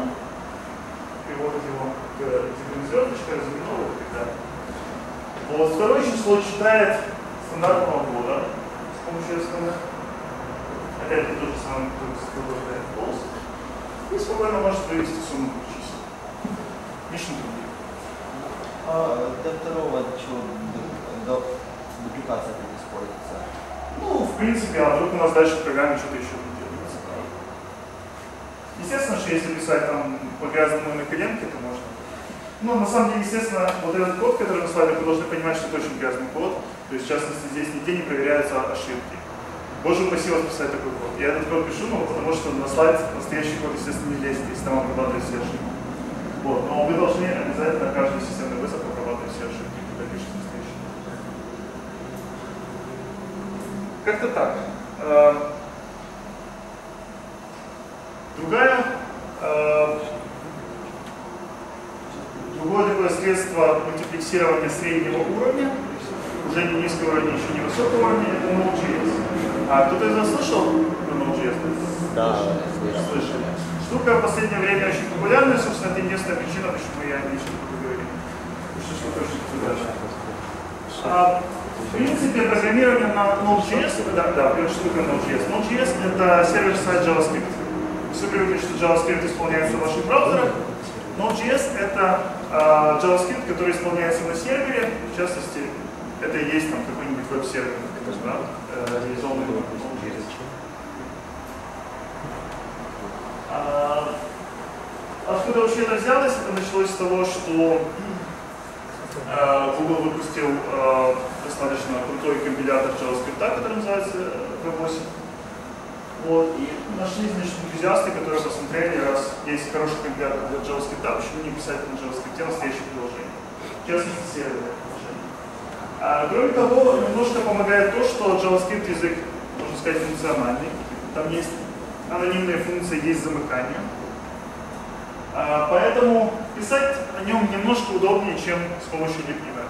S1: Приводит его к типу звездочка, разумновывает и так далее. Вот второе число читает стандартного ввода с помощью SNF. Опять-таки то же самое, как с продолжает полос. И спокойно может вывести сумму чисел. Лишний других.
S3: А для второго чего до дупликация как используется?
S1: Ну, в принципе, а вдруг у нас дальше в программе что-то еще будет делаться. Естественно, что если писать там по грязному на коленке, то можно. Ну, на самом деле, естественно, вот этот код, который на слайде, вы должны понимать, что это очень грязный код. То есть, в частности, здесь нигде не проверяются ошибки. Боже упаси вас писать такой код. Я этот код пишу, ну, потому что на слайд настоящий код, естественно, не лезет, если там обрабатывать все ошибки. Вот. Но вы должны обязательно каждый системный вызов обрабатывать все ошибки, когда пишете настоящий код. как-то так. Э, Другая, э, другое такое средство мультиплексирования среднего уровня, уже не низкого уровня, еще не высокого уровня, это Node.js. А кто-то из вас слышал про Node.js?
S4: Да,
S1: Слышали. Штука в последнее время очень популярная, собственно, это единственная причина, почему я решил поговорить. Потому что штука очень популярная. А, в принципе, программирование на Node.js, да, да, штука Node.js. Node.js это сервер-сайт JavaScript. Все привыкли, что JavaScript исполняется в ваших браузерах. Node.js это э, JavaScript, который исполняется на сервере. В частности, это и есть там какой-нибудь веб-сервер, да, э, реализованный в Node.js. А, Это взялось? Это началось с того, что э, Google выпустил э, достаточно крутой компилятор JavaScript, который называется V8. Вот, и нашли, значит, энтузиасты, которые посмотрели, раз есть хороший компилятор для JavaScript, почему не писать на JavaScript настоящее приложение? Серверное приложение. А, кроме того, немножко помогает то, что JavaScript язык, можно сказать, функциональный. Там есть анонимные функции, есть замыкание. А, поэтому писать о нем немножко удобнее, чем с помощью липника.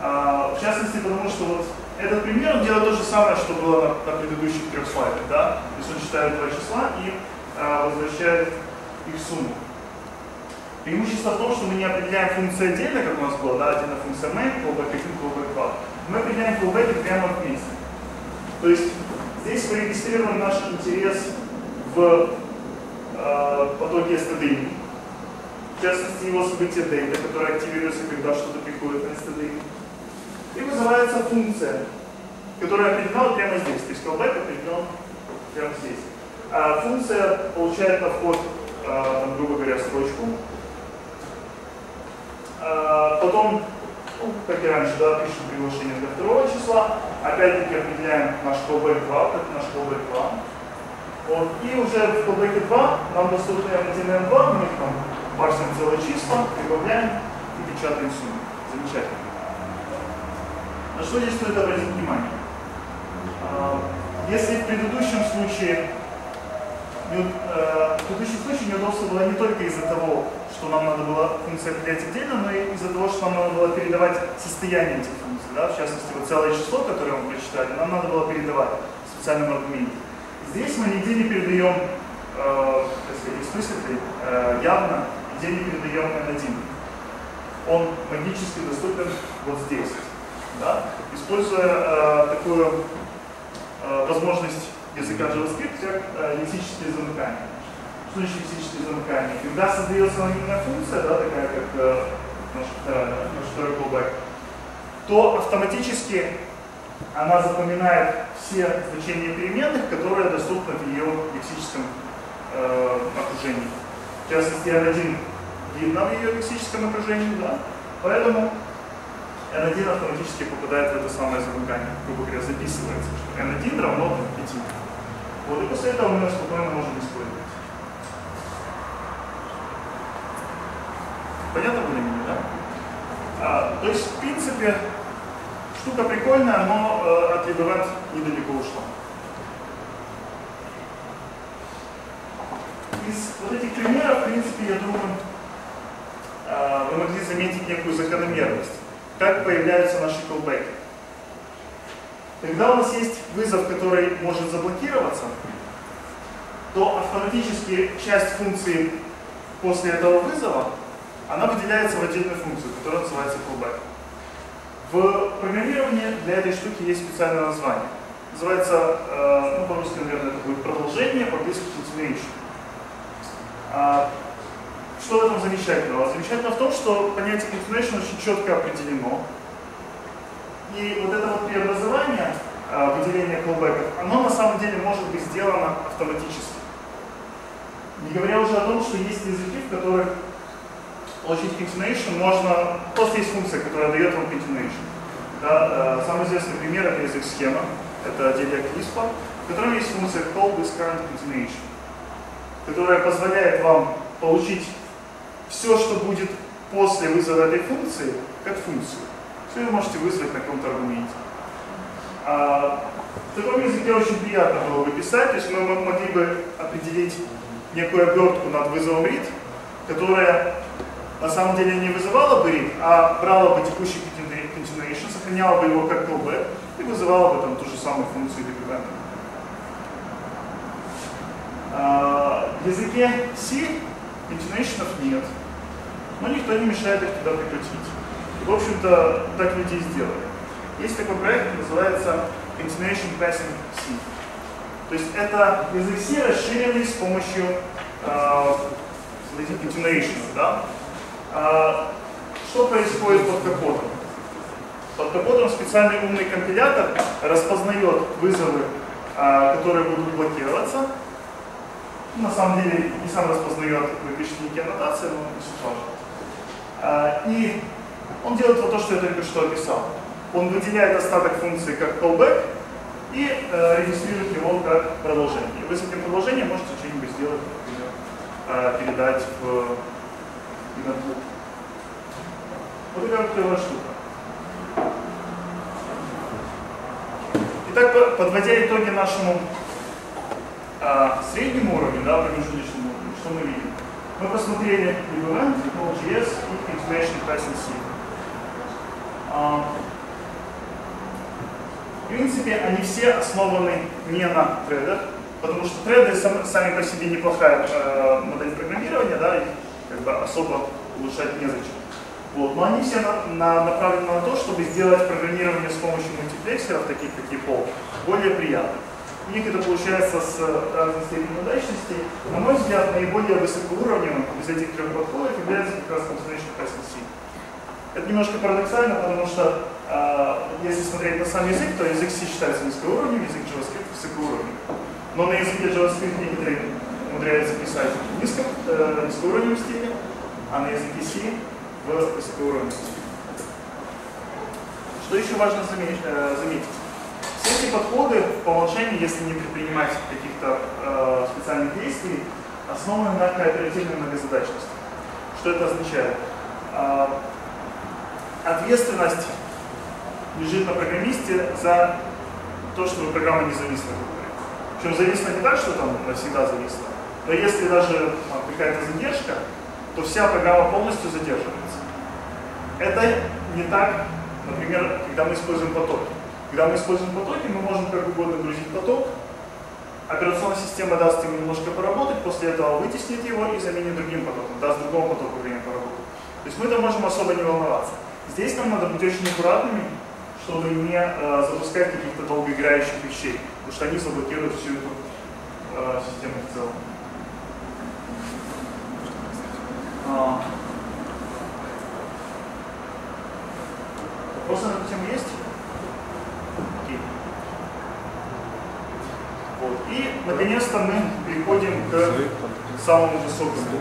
S1: А, в частности, потому что вот этот пример делает то же самое, что было на, на предыдущих трех слайдах. Да? То есть он считает два числа и а, возвращает их сумму. Преимущество в том, что мы не определяем функции отдельно, как у нас было, да, отдельно функция main, callback 1, callback 2. Мы определяем callback прямо вместе. То есть здесь мы регистрируем наш интерес в э, потоке std. В частности, его событие data, которое активируется, когда что-то приходит на std. И вызывается функция, которая определена прямо здесь. То есть callback определен прямо здесь. А функция получает на вход, э, грубо говоря, строчку. А, потом, ну, как и раньше, да, пишем приглашение для второго числа. Опять-таки определяем наш callback 2, как наш callback 2. Вот. И уже в callback 2 нам доступны M1 и M2, мы их там парсим целые числа, прибавляем и печатаем сумму. Замечательно. На что здесь стоит обратить внимание? Если в предыдущем случае в предыдущем случае неудобство было не только из-за того, что нам надо было функции определять отдельно, но и из-за того, что нам надо было передавать состояние этих функций. Да? В частности, вот целое число, которое мы прочитали, нам надо было передавать в специальном аргументе. Здесь мы нигде не передаем, э, так сказать, explicitly, э, явно, нигде не передаем N1. Он магически доступен вот здесь. Да? Используя э, такую э, возможность языка JavaScript, как э, лексические замыкания. Что значит лексические замыкания? Когда создается анонимная функция, да, такая как э, наш второй callback, то автоматически она запоминает все значения переменных, которые доступны в ее лексическом э, окружении. В частности, N1 видно в ее лексическом окружении, да? поэтому N1 автоматически попадает в это самое замыкание, грубо говоря, записывается, что N1 равно 5. Вот, и после этого мы спокойно можем использовать. Понятно более-менее, да? А, то есть, в принципе, штука прикольная, но э, от Libevent недалеко ушла. Из вот этих примеров, в принципе, я думаю, э, вы могли заметить некую закономерность. Как появляются наши callbacks. Когда у нас есть вызов, который может заблокироваться, то автоматически часть функции после этого вызова, она выделяется в отдельную функцию, которая называется callback. В программировании для этой штуки есть специальное название. Называется, э, ну по-русски, наверное, это будет продолжение, по-английски continuation. А, что в этом замечательного? Замечательно в том, что понятие continuation очень четко определено. И вот это вот преобразование, э, выделение callbackов, оно на самом деле может быть сделано автоматически. Не говоря уже о том, что есть языки, в которых получить continuation можно, просто есть функция, которая дает вам continuation. Да, э, самый известный пример это язык схема, это диалект Lisp, в котором есть функция call with current continuation, которая позволяет вам получить все, что будет после вызова этой функции, как функцию. Все вы можете вызвать на каком-то аргументе. А, в таком языке очень приятно было бы писать, то есть мы могли бы определить некую обертку над вызовом read, которая на самом деле не вызывала бы read, а брала бы текущий continuation, сохраняла бы его как callback и вызывала бы там ту же самую функцию decrement. А, в языке C continuation нет, но никто не мешает их туда прикрутить. В общем-то, так люди и сделали. Есть такой проект, называется Continuation Passing C. То есть это язык C, расширенный с помощью э, вот этих continuation. Да? А, что происходит под капотом? Под капотом специальный умный компилятор распознает вызовы, а, которые будут блокироваться. На самом деле не сам распознает, вы пишете некие аннотации, но не суть. А, И он делает вот то, что я только что описал. Он выделяет остаток функции как callback и э, регистрирует его как продолжение. И вы с этим продолжением можете что-нибудь сделать, например, э, передать в ивент Вот вот первая штука. Итак, по- подводя итоги нашему а, среднему уровню, да, промежуточному уровню, что мы видим? Мы посмотрели Event, Node.js и Information Passing C. А, в принципе, они все основаны не на тредах, потому что треды сам- сами по себе неплохая э, модель программирования, да, как бы особо улучшать незачем. Вот. Но они все на- на- направлены на то, чтобы сделать программирование с помощью мультиплексеров, таких как EPOL, более приятным. У них это получается с разной степенью удачности. На мой взгляд, наиболее высокоуровневым из этих трех подходов является как раз Constellation Passing C. Это немножко парадоксально, потому что э, если смотреть на сам язык, то язык C считается низкоуровневым, язык JavaScript высокоуровневым. Но на языке JavaScript некоторые умудряются писать в низком, э, низкоуровневом стиле, а на языке C в высокоуровневом стиле. Что еще важно заметить? э, заметить? Все эти подходы по умолчанию, если не предпринимать каких-то э, специальных действий, основаны на кооперативной многозадачности. Что это означает? А, ответственность лежит на программисте за то, чтобы программа не зависла. Причем зависла не так, что там навсегда зависла, но если даже там, какая-то задержка, то вся программа полностью задерживается. Это не так, например, когда мы используем потоки. Когда мы используем потоки, мы можем как угодно грузить поток, операционная система даст ему немножко поработать, после этого вытеснит его и заменит другим потоком, даст другому потоку время поработать. То есть мы там можем особо не волноваться. Здесь нам надо быть очень аккуратными, чтобы не э, запускать каких-то долгоиграющих вещей, потому что они заблокируют всю эту э, систему в целом. А. Вопросы на эту тему есть? Окей. Вот. И, наконец-то, мы переходим к самому высокому.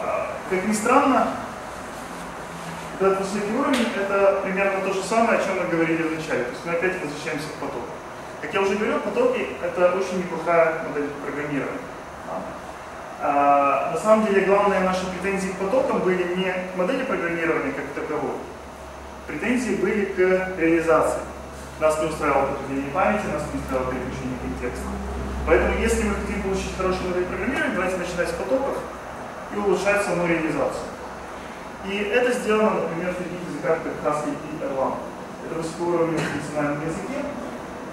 S1: А, Как ни странно, этот высокий уровень – это примерно то же самое, о чем мы говорили в начале. То есть мы опять возвращаемся к потоку. Как я уже говорил, потоки – это очень неплохая модель программирования. А, на самом деле, главные наши претензии к потокам были не к модели программирования как таковой. Претензии были к реализации. Нас не устраивало подтверждение памяти, нас не устраивало переключение контекста. Поэтому, если мы хотим получить хорошую модель программирования, давайте начинать с потоков и улучшать саму реализацию. И это сделано, например, в таких языках, как Haskell и Erlang. Это высокоуровневые функциональные языки.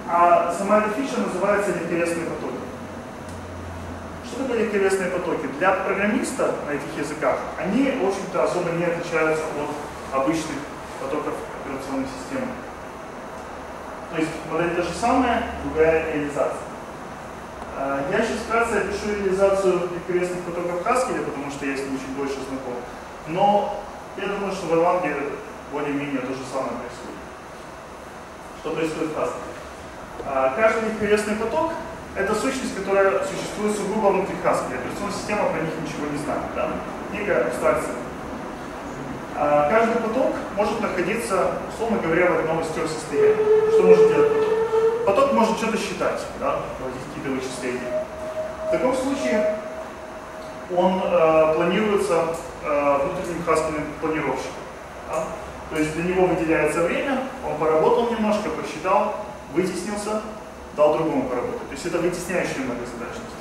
S1: А сама эта фича называется легковесные потоки. Что такое легковесные потоки? Для программиста на этих языках они, в общем-то, особо не отличаются от обычных потоков операционной системы. То есть модель та же самая, другая реализация. А, Я сейчас вкратце опишу реализацию легковесных потоков Haskell, потому что я с ним чуть больше знаком. Но я думаю, что в Erlang более-менее то же самое происходит. Что происходит в Haskell? А, Каждый легковесный поток – это сущность, которая существует сугубо внутри Haskell. Операционная система про них ничего не знает. Да? Некая абстракция. А, Каждый поток может находиться, условно говоря, в одном из трех состояний. Что может делать поток? Поток может что-то считать, да? проводить какие-то вычисления. В таком случае он э, планируется э, внутренним хаскельным планировщиком. Да? То есть для него выделяется время, он поработал немножко, посчитал, вытеснился, дал другому поработать. То есть это вытесняющая многозадачность.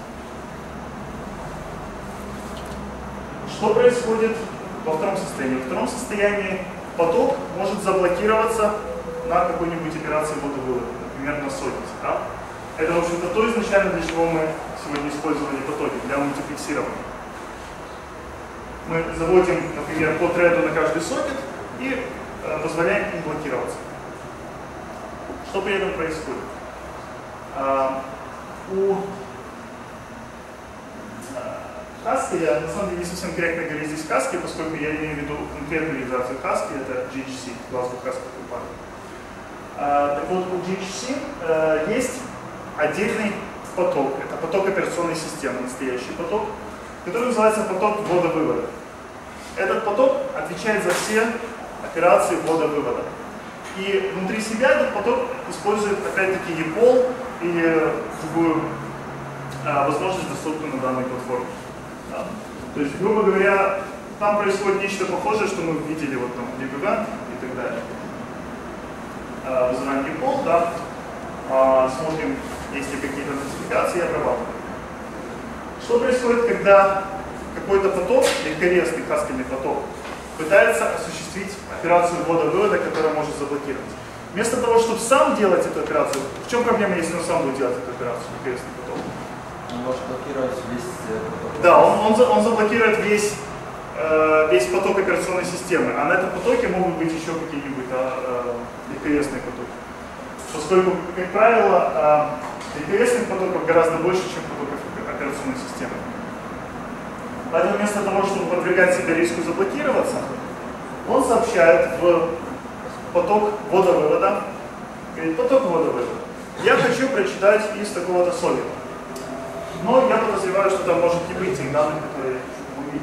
S1: Что происходит во втором состоянии? Во втором состоянии поток может заблокироваться на какой-нибудь операции ввода-вывода, например, на сокете. Да? Это, в общем-то, то изначально, для чего мы сегодня использовали потоки, для мультиплексирования. Мы заводим, например, по треду на каждый сокет и э, позволяем им блокироваться. Что при этом происходит? А, у Haskell, на самом деле не совсем корректно говорить здесь Haskell, поскольку я имею в виду конкретную реализацию Haskell, это GHC, Glasgow Haskell Company. А, так вот, у GHC э, есть отдельный поток, это поток операционной системы, настоящий поток, который называется поток ввода-вывода. Этот поток отвечает за все операции ввода-вывода. И внутри себя этот поток использует опять-таки EPOL или другую а, возможность, доступную на данной платформе. Да. То есть, грубо говоря, там происходит нечто похожее, что мы видели вот там в DBGAN и так далее. А, вызываем EPOL, да, а, смотрим, есть ли какие-то нотификации и обрабатываем. Что происходит, когда какой-то поток, легковесный хаскельный поток, пытается осуществить операцию ввода-вывода, которая может заблокировать. Вместо того, чтобы сам делать эту операцию, в чем проблема, если он сам будет делать эту операцию, легковесный поток?
S3: Он может блокировать весь э, поток.
S1: Да, он, он, он заблокирует весь, э, весь поток операционной системы, а на этом потоке могут быть еще какие-нибудь а, э, легковесные потоки. Поскольку, как правило, э, легковесных потоков гораздо больше, чем потоков операционной системы. Поэтому вместо того, чтобы подвергать себя риску заблокироваться, он сообщает в поток ввода-вывода, говорит, поток ввода-вывода. Я хочу прочитать из такого-то сокета. Но я подозреваю, что там может не быть тех данных, которые хочу увидеть.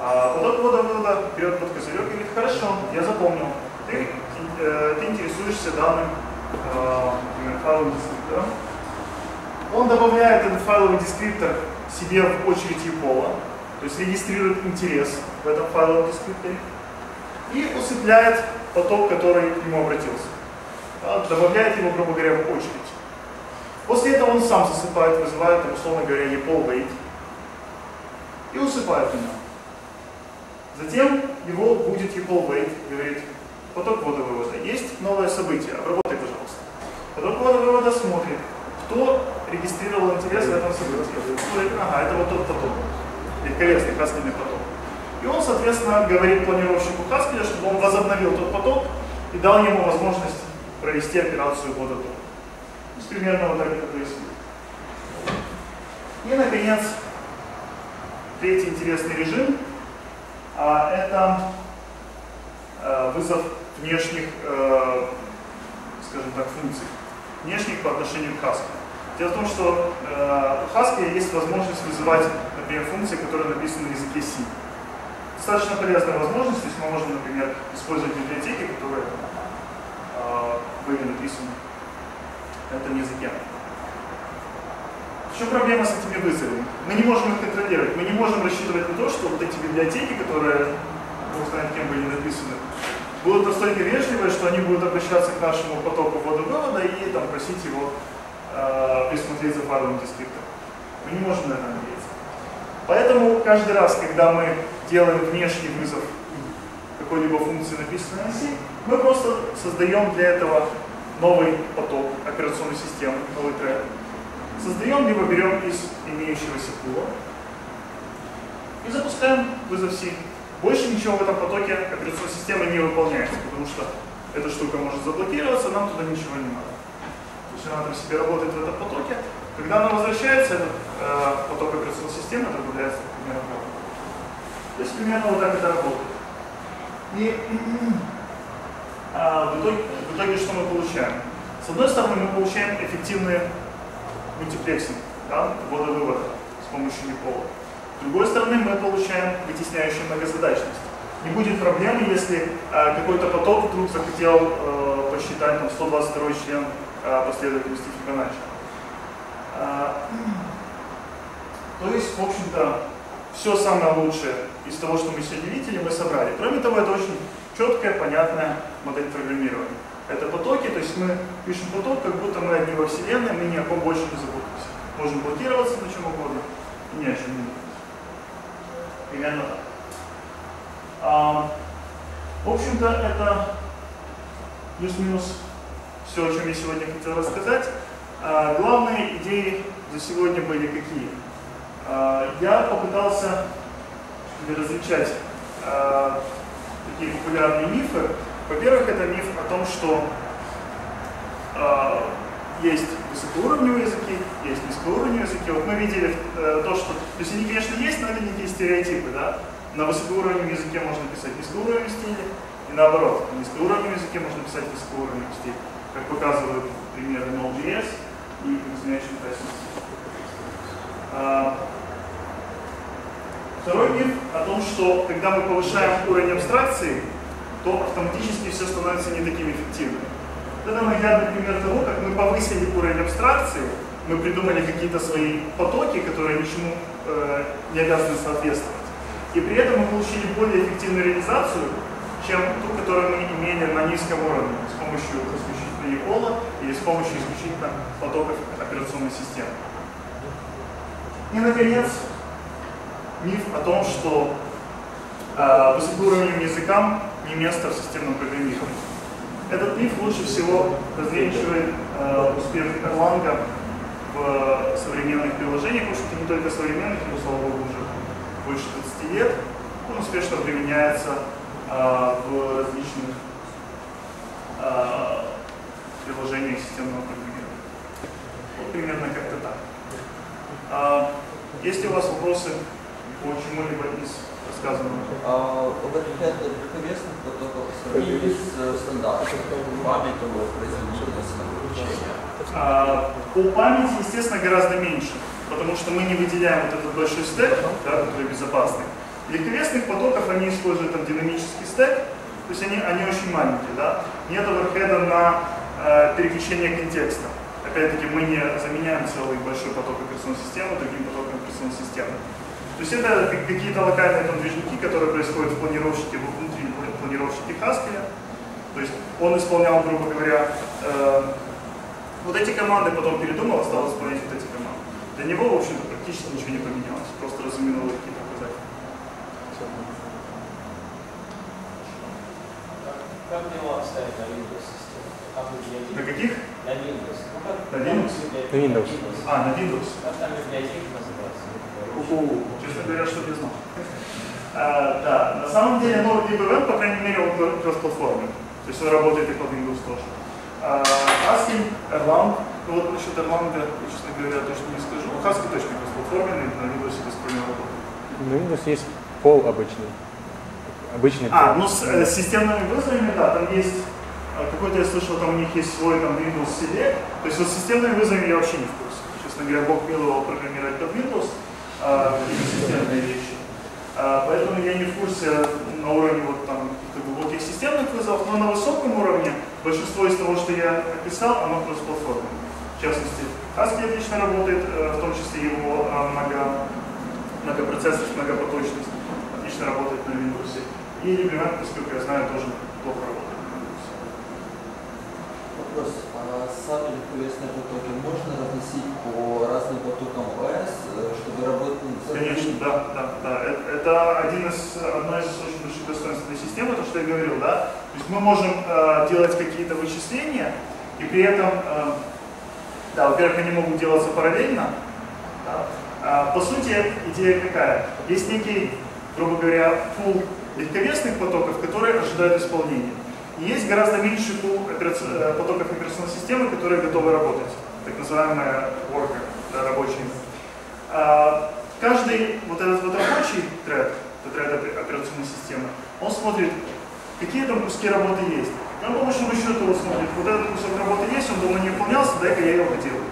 S1: А поток ввода-вывода берет под козырек и говорит, хорошо, я запомнил, ты, э, ты интересуешься данным, э, файловым дескриптором. Он добавляет этот файловый дескриптор себе в очередь EPOL, то есть регистрирует интерес в этом файловом дескрипторе и усыпляет поток, который к нему обратился. Да, добавляет его, грубо говоря, в очередь. После этого он сам засыпает, вызывает, условно говоря, EPOL wait и усыпает меня. Затем его будет EPOL wait, говорит, поток ввода-вывода. Есть новое событие, обработай, пожалуйста. Поток ввода-вывода смотрит, кто регистрировал интерес в этом событии. Говорит, ага, это вот тот поток, легковесный хаскельный поток. И он, соответственно, говорит планировщику Хаскеля, чтобы он возобновил тот поток и дал ему возможность провести операцию ввода тока. То примерно вот так это происходит. И, наконец, третий интересный режим а, это а, вызов внешних, а, скажем так, функций. Внешних по отношению к Haskell. Дело в том, что э, у Haskell есть возможность вызывать, например, функции, которые написаны на языке C. Достаточно полезная возможность, есть мы можем, например, использовать библиотеки, которые э, были написаны на этом языке. В чем проблема с этими вызовами? Мы не можем их контролировать, мы не можем рассчитывать на то, что вот эти библиотеки, которые, бог знает кем были написаны, будут настолько вежливые, что они будут обращаться к нашему потоку ввода-вывода и там, просить его э, присмотреть за файловым дескриптором. Мы не можем на это надеяться. Поэтому каждый раз, когда мы делаем внешний вызов какой-либо функции, написанной на C, мы просто создаем для этого новый поток операционной системы, новый тред. Создаем, либо берем из имеющегося пула и запускаем вызов C. Больше ничего в этом потоке операционной системы не выполняется, потому что эта штука может заблокироваться, нам туда ничего не надо. То есть она там себе работает в этом потоке. Когда она возвращается, этот э, поток операционной системы добавляется, например, обратно. То есть примерно вот так это работает. И [CLEARS THROAT] а, в, итоге, в итоге что мы получаем? С одной стороны, мы получаем эффективный мультиплексинг, да, ввода-вывода с помощью непола. С другой стороны, мы получаем вытесняющую многозадачность. Не будет проблемы, если э, какой-то поток вдруг захотел э, посчитать там, 122 член э, последовательности Фибоначчи. Э, то есть, в общем-то, все самое лучшее из того, что мы сегодня видели, мы собрали. Кроме того, это очень четкая, понятная модель программирования. Это потоки, то есть мы пишем поток, как будто мы одни во Вселенной, мы ни о ком больше не запутаемся. Можем блокироваться на чем угодно и ни о чем не. Примерно так. А, в общем-то, это плюс-минус все, о чем я сегодня хотел рассказать. А, главные идеи за сегодня были какие? А, я попытался различать а, такие популярные мифы. Во-первых, это миф о том, что есть высокоуровневые языки, есть низкоуровневые языки. Вот мы видели э, то, что... То есть они, конечно, есть, но это некие стереотипы, да? На высокоуровневом языке можно писать низкоуровневый стиль, и наоборот, на низкоуровневом языке можно писать высокоуровневый стиль, как показывают примеры Node.js и изменяющий а, Второй миф о том, что когда мы повышаем уровень абстракции, то автоматически все становится не таким эффективным. Это наглядный пример того, как мы повысили уровень абстракции, мы придумали какие-то свои потоки, которые ничему э, не обязаны соответствовать. И при этом мы получили более эффективную реализацию, чем ту, которую мы имели на низком уровне с помощью исключительно EOLA или с помощью исключительно потоков операционной системы. И, наконец, миф о том, что э, высокоуровневым языкам не место в системном программировании. Этот миф лучше всего развенчивает э, успех Erlang в современных приложениях, потому что не только современных, но, слава богу, уже больше 20 лет. Он успешно применяется э, в различных э, приложениях системного программирования. Вот примерно как-то так. А, есть ли у вас вопросы по чему-либо из рассказанного?
S3: А, об этих легковесных потоках сравнили с э, стандартом памятного производительности обучения?
S1: А, по памяти, естественно, гораздо меньше, потому что мы не выделяем вот этот большой стек, да, который безопасный. Легковесных потоков они используют там динамический стек, то есть они, они очень маленькие, да. Нет оверхеда на переключение контекста. Опять-таки мы не заменяем целый большой поток операционной системы другим потоком операционной системы. То есть это какие-то локальные там движники, которые происходят в планировщике, внутри планировщике Haskell. То есть он исполнял, грубо говоря, э, вот эти команды, потом передумал, стал исполнять вот эти команды. Для него, в общем-то, практически ничего не поменялось, просто разумело какие-то показатели.
S5: Как его оставить на Windows системе?
S1: На каких?
S5: На Windows. Ну, как,
S1: На Linux?
S4: На Windows.
S1: А, на Windows.
S5: Как там библиотека называется?
S1: Честно говоря, что не знал. А, да, на самом деле новый DBVM, по крайней мере, он кроссплатформенный. То есть он работает и под Windows тоже. А, Haskell, Erlang, ну вот насчет Erlang, честно говоря, точно не скажу. Haskell точно кроссплатформенный, на Windows без проблем работает.
S4: На Windows есть пол обычный. Обычный
S1: А,
S4: пол.
S1: ну с, э, системными вызовами, да, там есть, какой-то я слышал, там у них есть свой там Windows Select. То есть вот с системными вызовами я вообще не в курсе. Честно говоря, Бог миловал программировать под Windows, а, системные вещи. А, поэтому я не в курсе на уровне вот там глубоких системных вызовов, но на высоком уровне большинство из того, что я описал, оно кроссплатформенное. В частности, Haskell отлично работает, э, в том числе его э, много, многопроцессорность, многопоточность отлично работает на Windows. И Librevent, насколько я знаю, тоже плохо работает.
S3: Вопрос. А сами легковесные потоки можно разносить по разным потокам ОС, э, чтобы работать...
S1: Конечно, да, да, да. Это, это один из, одно из очень больших достоинств этой системы, то, что я говорил, да. То есть мы можем э, делать какие-то вычисления, и при этом, э, да, во-первых, они могут делаться параллельно. Да. А, по сути, идея какая? Есть некий, грубо говоря, пул легковесных потоков, которые ожидают исполнения. Есть гораздо меньший пул э, потоков операционной системы, которые готовы работать, так называемая worker, да, рабочий. А, каждый вот этот вот рабочий тред, тред операционной системы, он смотрит, какие там куски работы есть. И он по большому счету вот смотрит, вот этот кусок работы есть, он давно не выполнялся, дай-ка я его поделаю.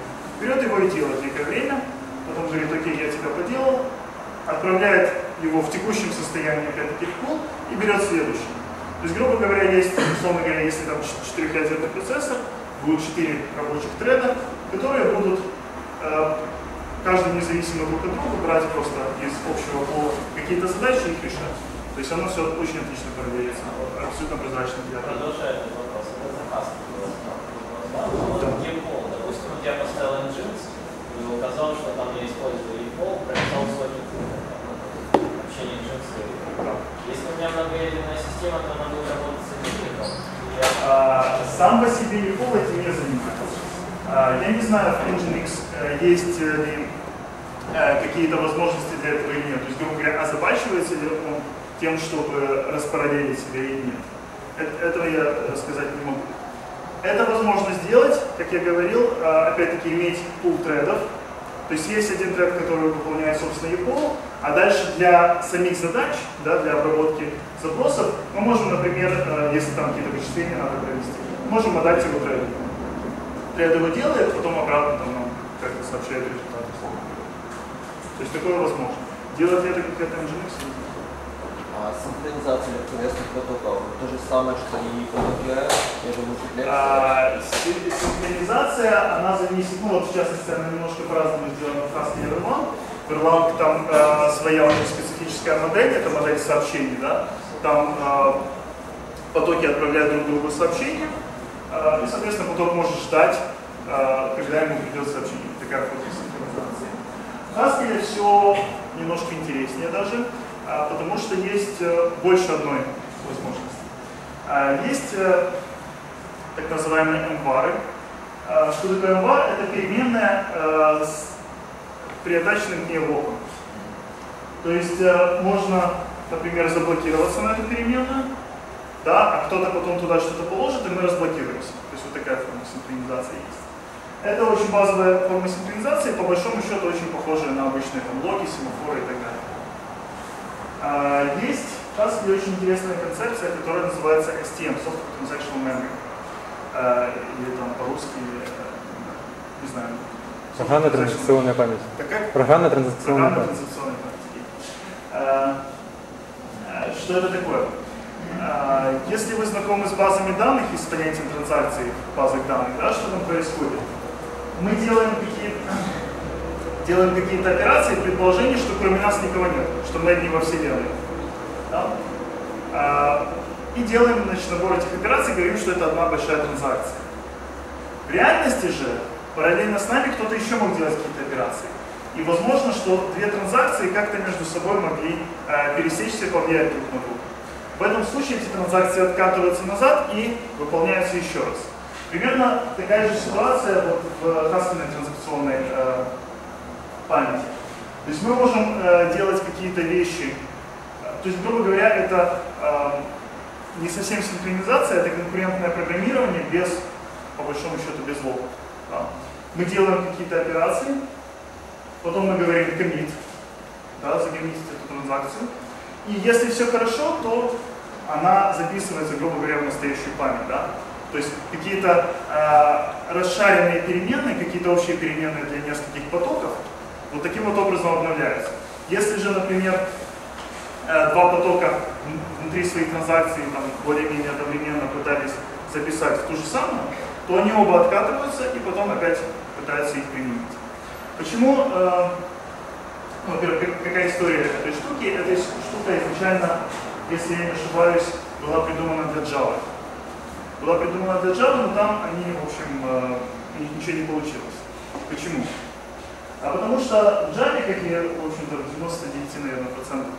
S1: Берет его и делает некое время, потом говорит, окей, я тебя поделал, отправляет его в текущем состоянии опять-таки в пул и берет следующий. То есть, грубо говоря, есть, условно говоря, если там 4-ядерный процессор, будут 4 рабочих треда, которые будут э, каждый независимо друг от друга брать просто из общего пола какие-то задачи и их решать. То есть оно все очень отлично проверяется, абсолютно прозрачно для
S5: Продолжая этот вопрос, это заказ. Да, ну вот где пол, допустим, вот я поставил Nginx и указал, что там я использую и пол, прописал сотни общение Nginx и
S1: Да.
S5: Если у меня многоядерная система, то она будет работать с. Я
S1: А, Сам по себе Никол этим не занимается. А, Я не знаю, в Nginx э, есть ли э, какие-то возможности для этого или нет. То есть, грубо говоря, озабачивается ли он тем, чтобы распараллелить себя или нет. Э- Этого я сказать не могу. Это возможно сделать, как я говорил, а, опять-таки иметь пул тредов. То есть есть один тред, который выполняет, собственно, EPOL, а дальше для самих задач, да, для обработки запросов, мы можем, например, э, если там какие-то вычисления надо провести, можем отдать его треду. Тред его делает, потом обратно там, нам как-то сообщает результаты. То есть такое возможно. Делать это конкретно Nginx?
S3: А синхронизация электровесных потоков то же самое, что и RF, я же.
S1: А, си- синхронизация, она зависит, ну вот в частности, она немножко по-разному сделана в и Erlang. В Erlang там э, своя очень специфическая модель, это модель сообщений, да. Там э, потоки отправляют друг другу сообщения, э, и, соответственно, поток может ждать, э, когда ему придет сообщение. Такая форма синхронизации. В Haskell все немножко интереснее даже, потому что есть э, больше одной возможности. А, Есть э, так называемые эмвары. А, Что такое эмвар? Это переменная э, с приотаченным к ней локом. То есть можно, например, заблокироваться на эту переменную, да, а кто-то потом туда что-то положит, и мы разблокируемся. То есть вот такая форма синхронизации есть. Это очень базовая форма синхронизации, по большому счету очень похожая на обычные там, логи, семафоры и так далее. А, Есть в Haskell очень интересная концепция, которая называется STM, Software Transactional Memory. А, Или там по-русски, э, не знаю.
S4: Программная транзакционная память.
S1: Так как?
S4: Программная транзакционная
S1: Программная
S4: память.
S1: транзакционная память. А, Что это такое? Если вы знакомы с базами данных и с понятием транзакций в базах данных, да, что там происходит? Мы делаем какие-то делаем какие-то операции, предположение, что кроме нас никого нет, что мы одни во Вселенной. Да? А, И делаем значит, набор этих операций, говорим, что это одна большая транзакция. В реальности же, параллельно с нами кто-то еще мог делать какие-то операции. И возможно, что две транзакции как-то между собой могли э, пересечься повлиять друг на друга. В этом случае эти транзакции откатываются назад и выполняются еще раз. Примерно такая же ситуация вот в кастомной транзакционной э, памяти. То есть мы можем э, делать какие-то вещи, то есть, грубо говоря, это э, не совсем синхронизация, это конкурентное программирование без, по большому счету, без логов. Да. Мы делаем какие-то операции, потом мы говорим commit, да, загомитить эту транзакцию. И если все хорошо, то она записывается, грубо говоря, в настоящую память. Да? То есть какие-то э, расшаренные переменные, какие-то общие переменные для нескольких потоков, вот таким вот образом обновляются. Если же, например, э, два потока внутри своих транзакций там, более-менее одновременно пытались записать ту же самую, то они оба откатываются и потом опять пытаются их применить. Почему, э, ну, во-первых, как- какая история этой штуки? Эта штука изначально, если я не ошибаюсь, была придумана для Java. Была придумана для Java, но там они, в общем, э, ничего не получилось. Почему? А потому что в Java, как и, в общем-то, в 99, наверное, процентов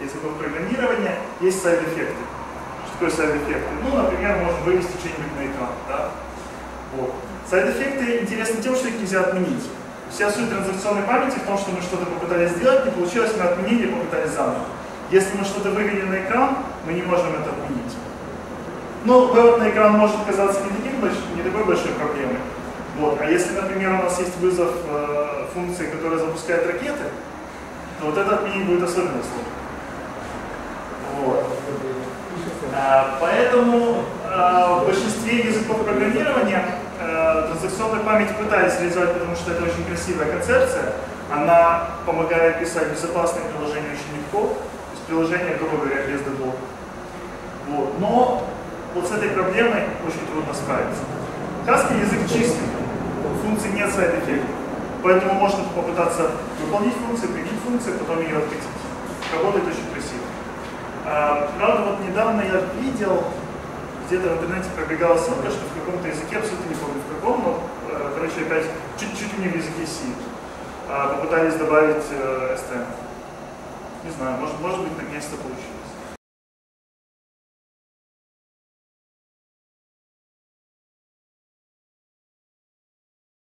S1: языков программирования, есть сайд-эффекты. Что такое сайд-эффекты? Ну, например, можно вывести что-нибудь на экран, да? Вот. Сайд-эффекты интересны тем, что их нельзя отменить. Вся суть транзакционной памяти в том, что мы что-то попытались сделать, не получилось, мы отменили и попытались заново. Если мы что-то вывели на экран, мы не можем это отменить. Но вывод на экран может казаться не такой большой проблемой. Вот. А если, например, у нас есть вызов э, функции, которая запускает ракеты, то вот это отменить будет особенно сложно. Вот. А, Поэтому а, в большинстве языков программирования а, транзакционную память пытались реализовать, потому что это очень красивая концепция. Она помогает писать безопасные приложения очень легко, есть приложения, грубо говоря, без дедлока. Вот. Но вот с этой проблемой очень трудно справиться. Haskell язык чистый, у функций нет сайд-эффектов. Поэтому можно попытаться выполнить функцию, применить функцию, потом ее откатить. Работает очень красиво. А, правда, вот недавно я видел, где-то в интернете пробегала ссылка, что в каком-то языке, абсолютно не помню в каком, но, э, короче, опять чуть-чуть не в языке C, а, попытались добавить э, STM. Не знаю, может, может быть, наконец-то получилось.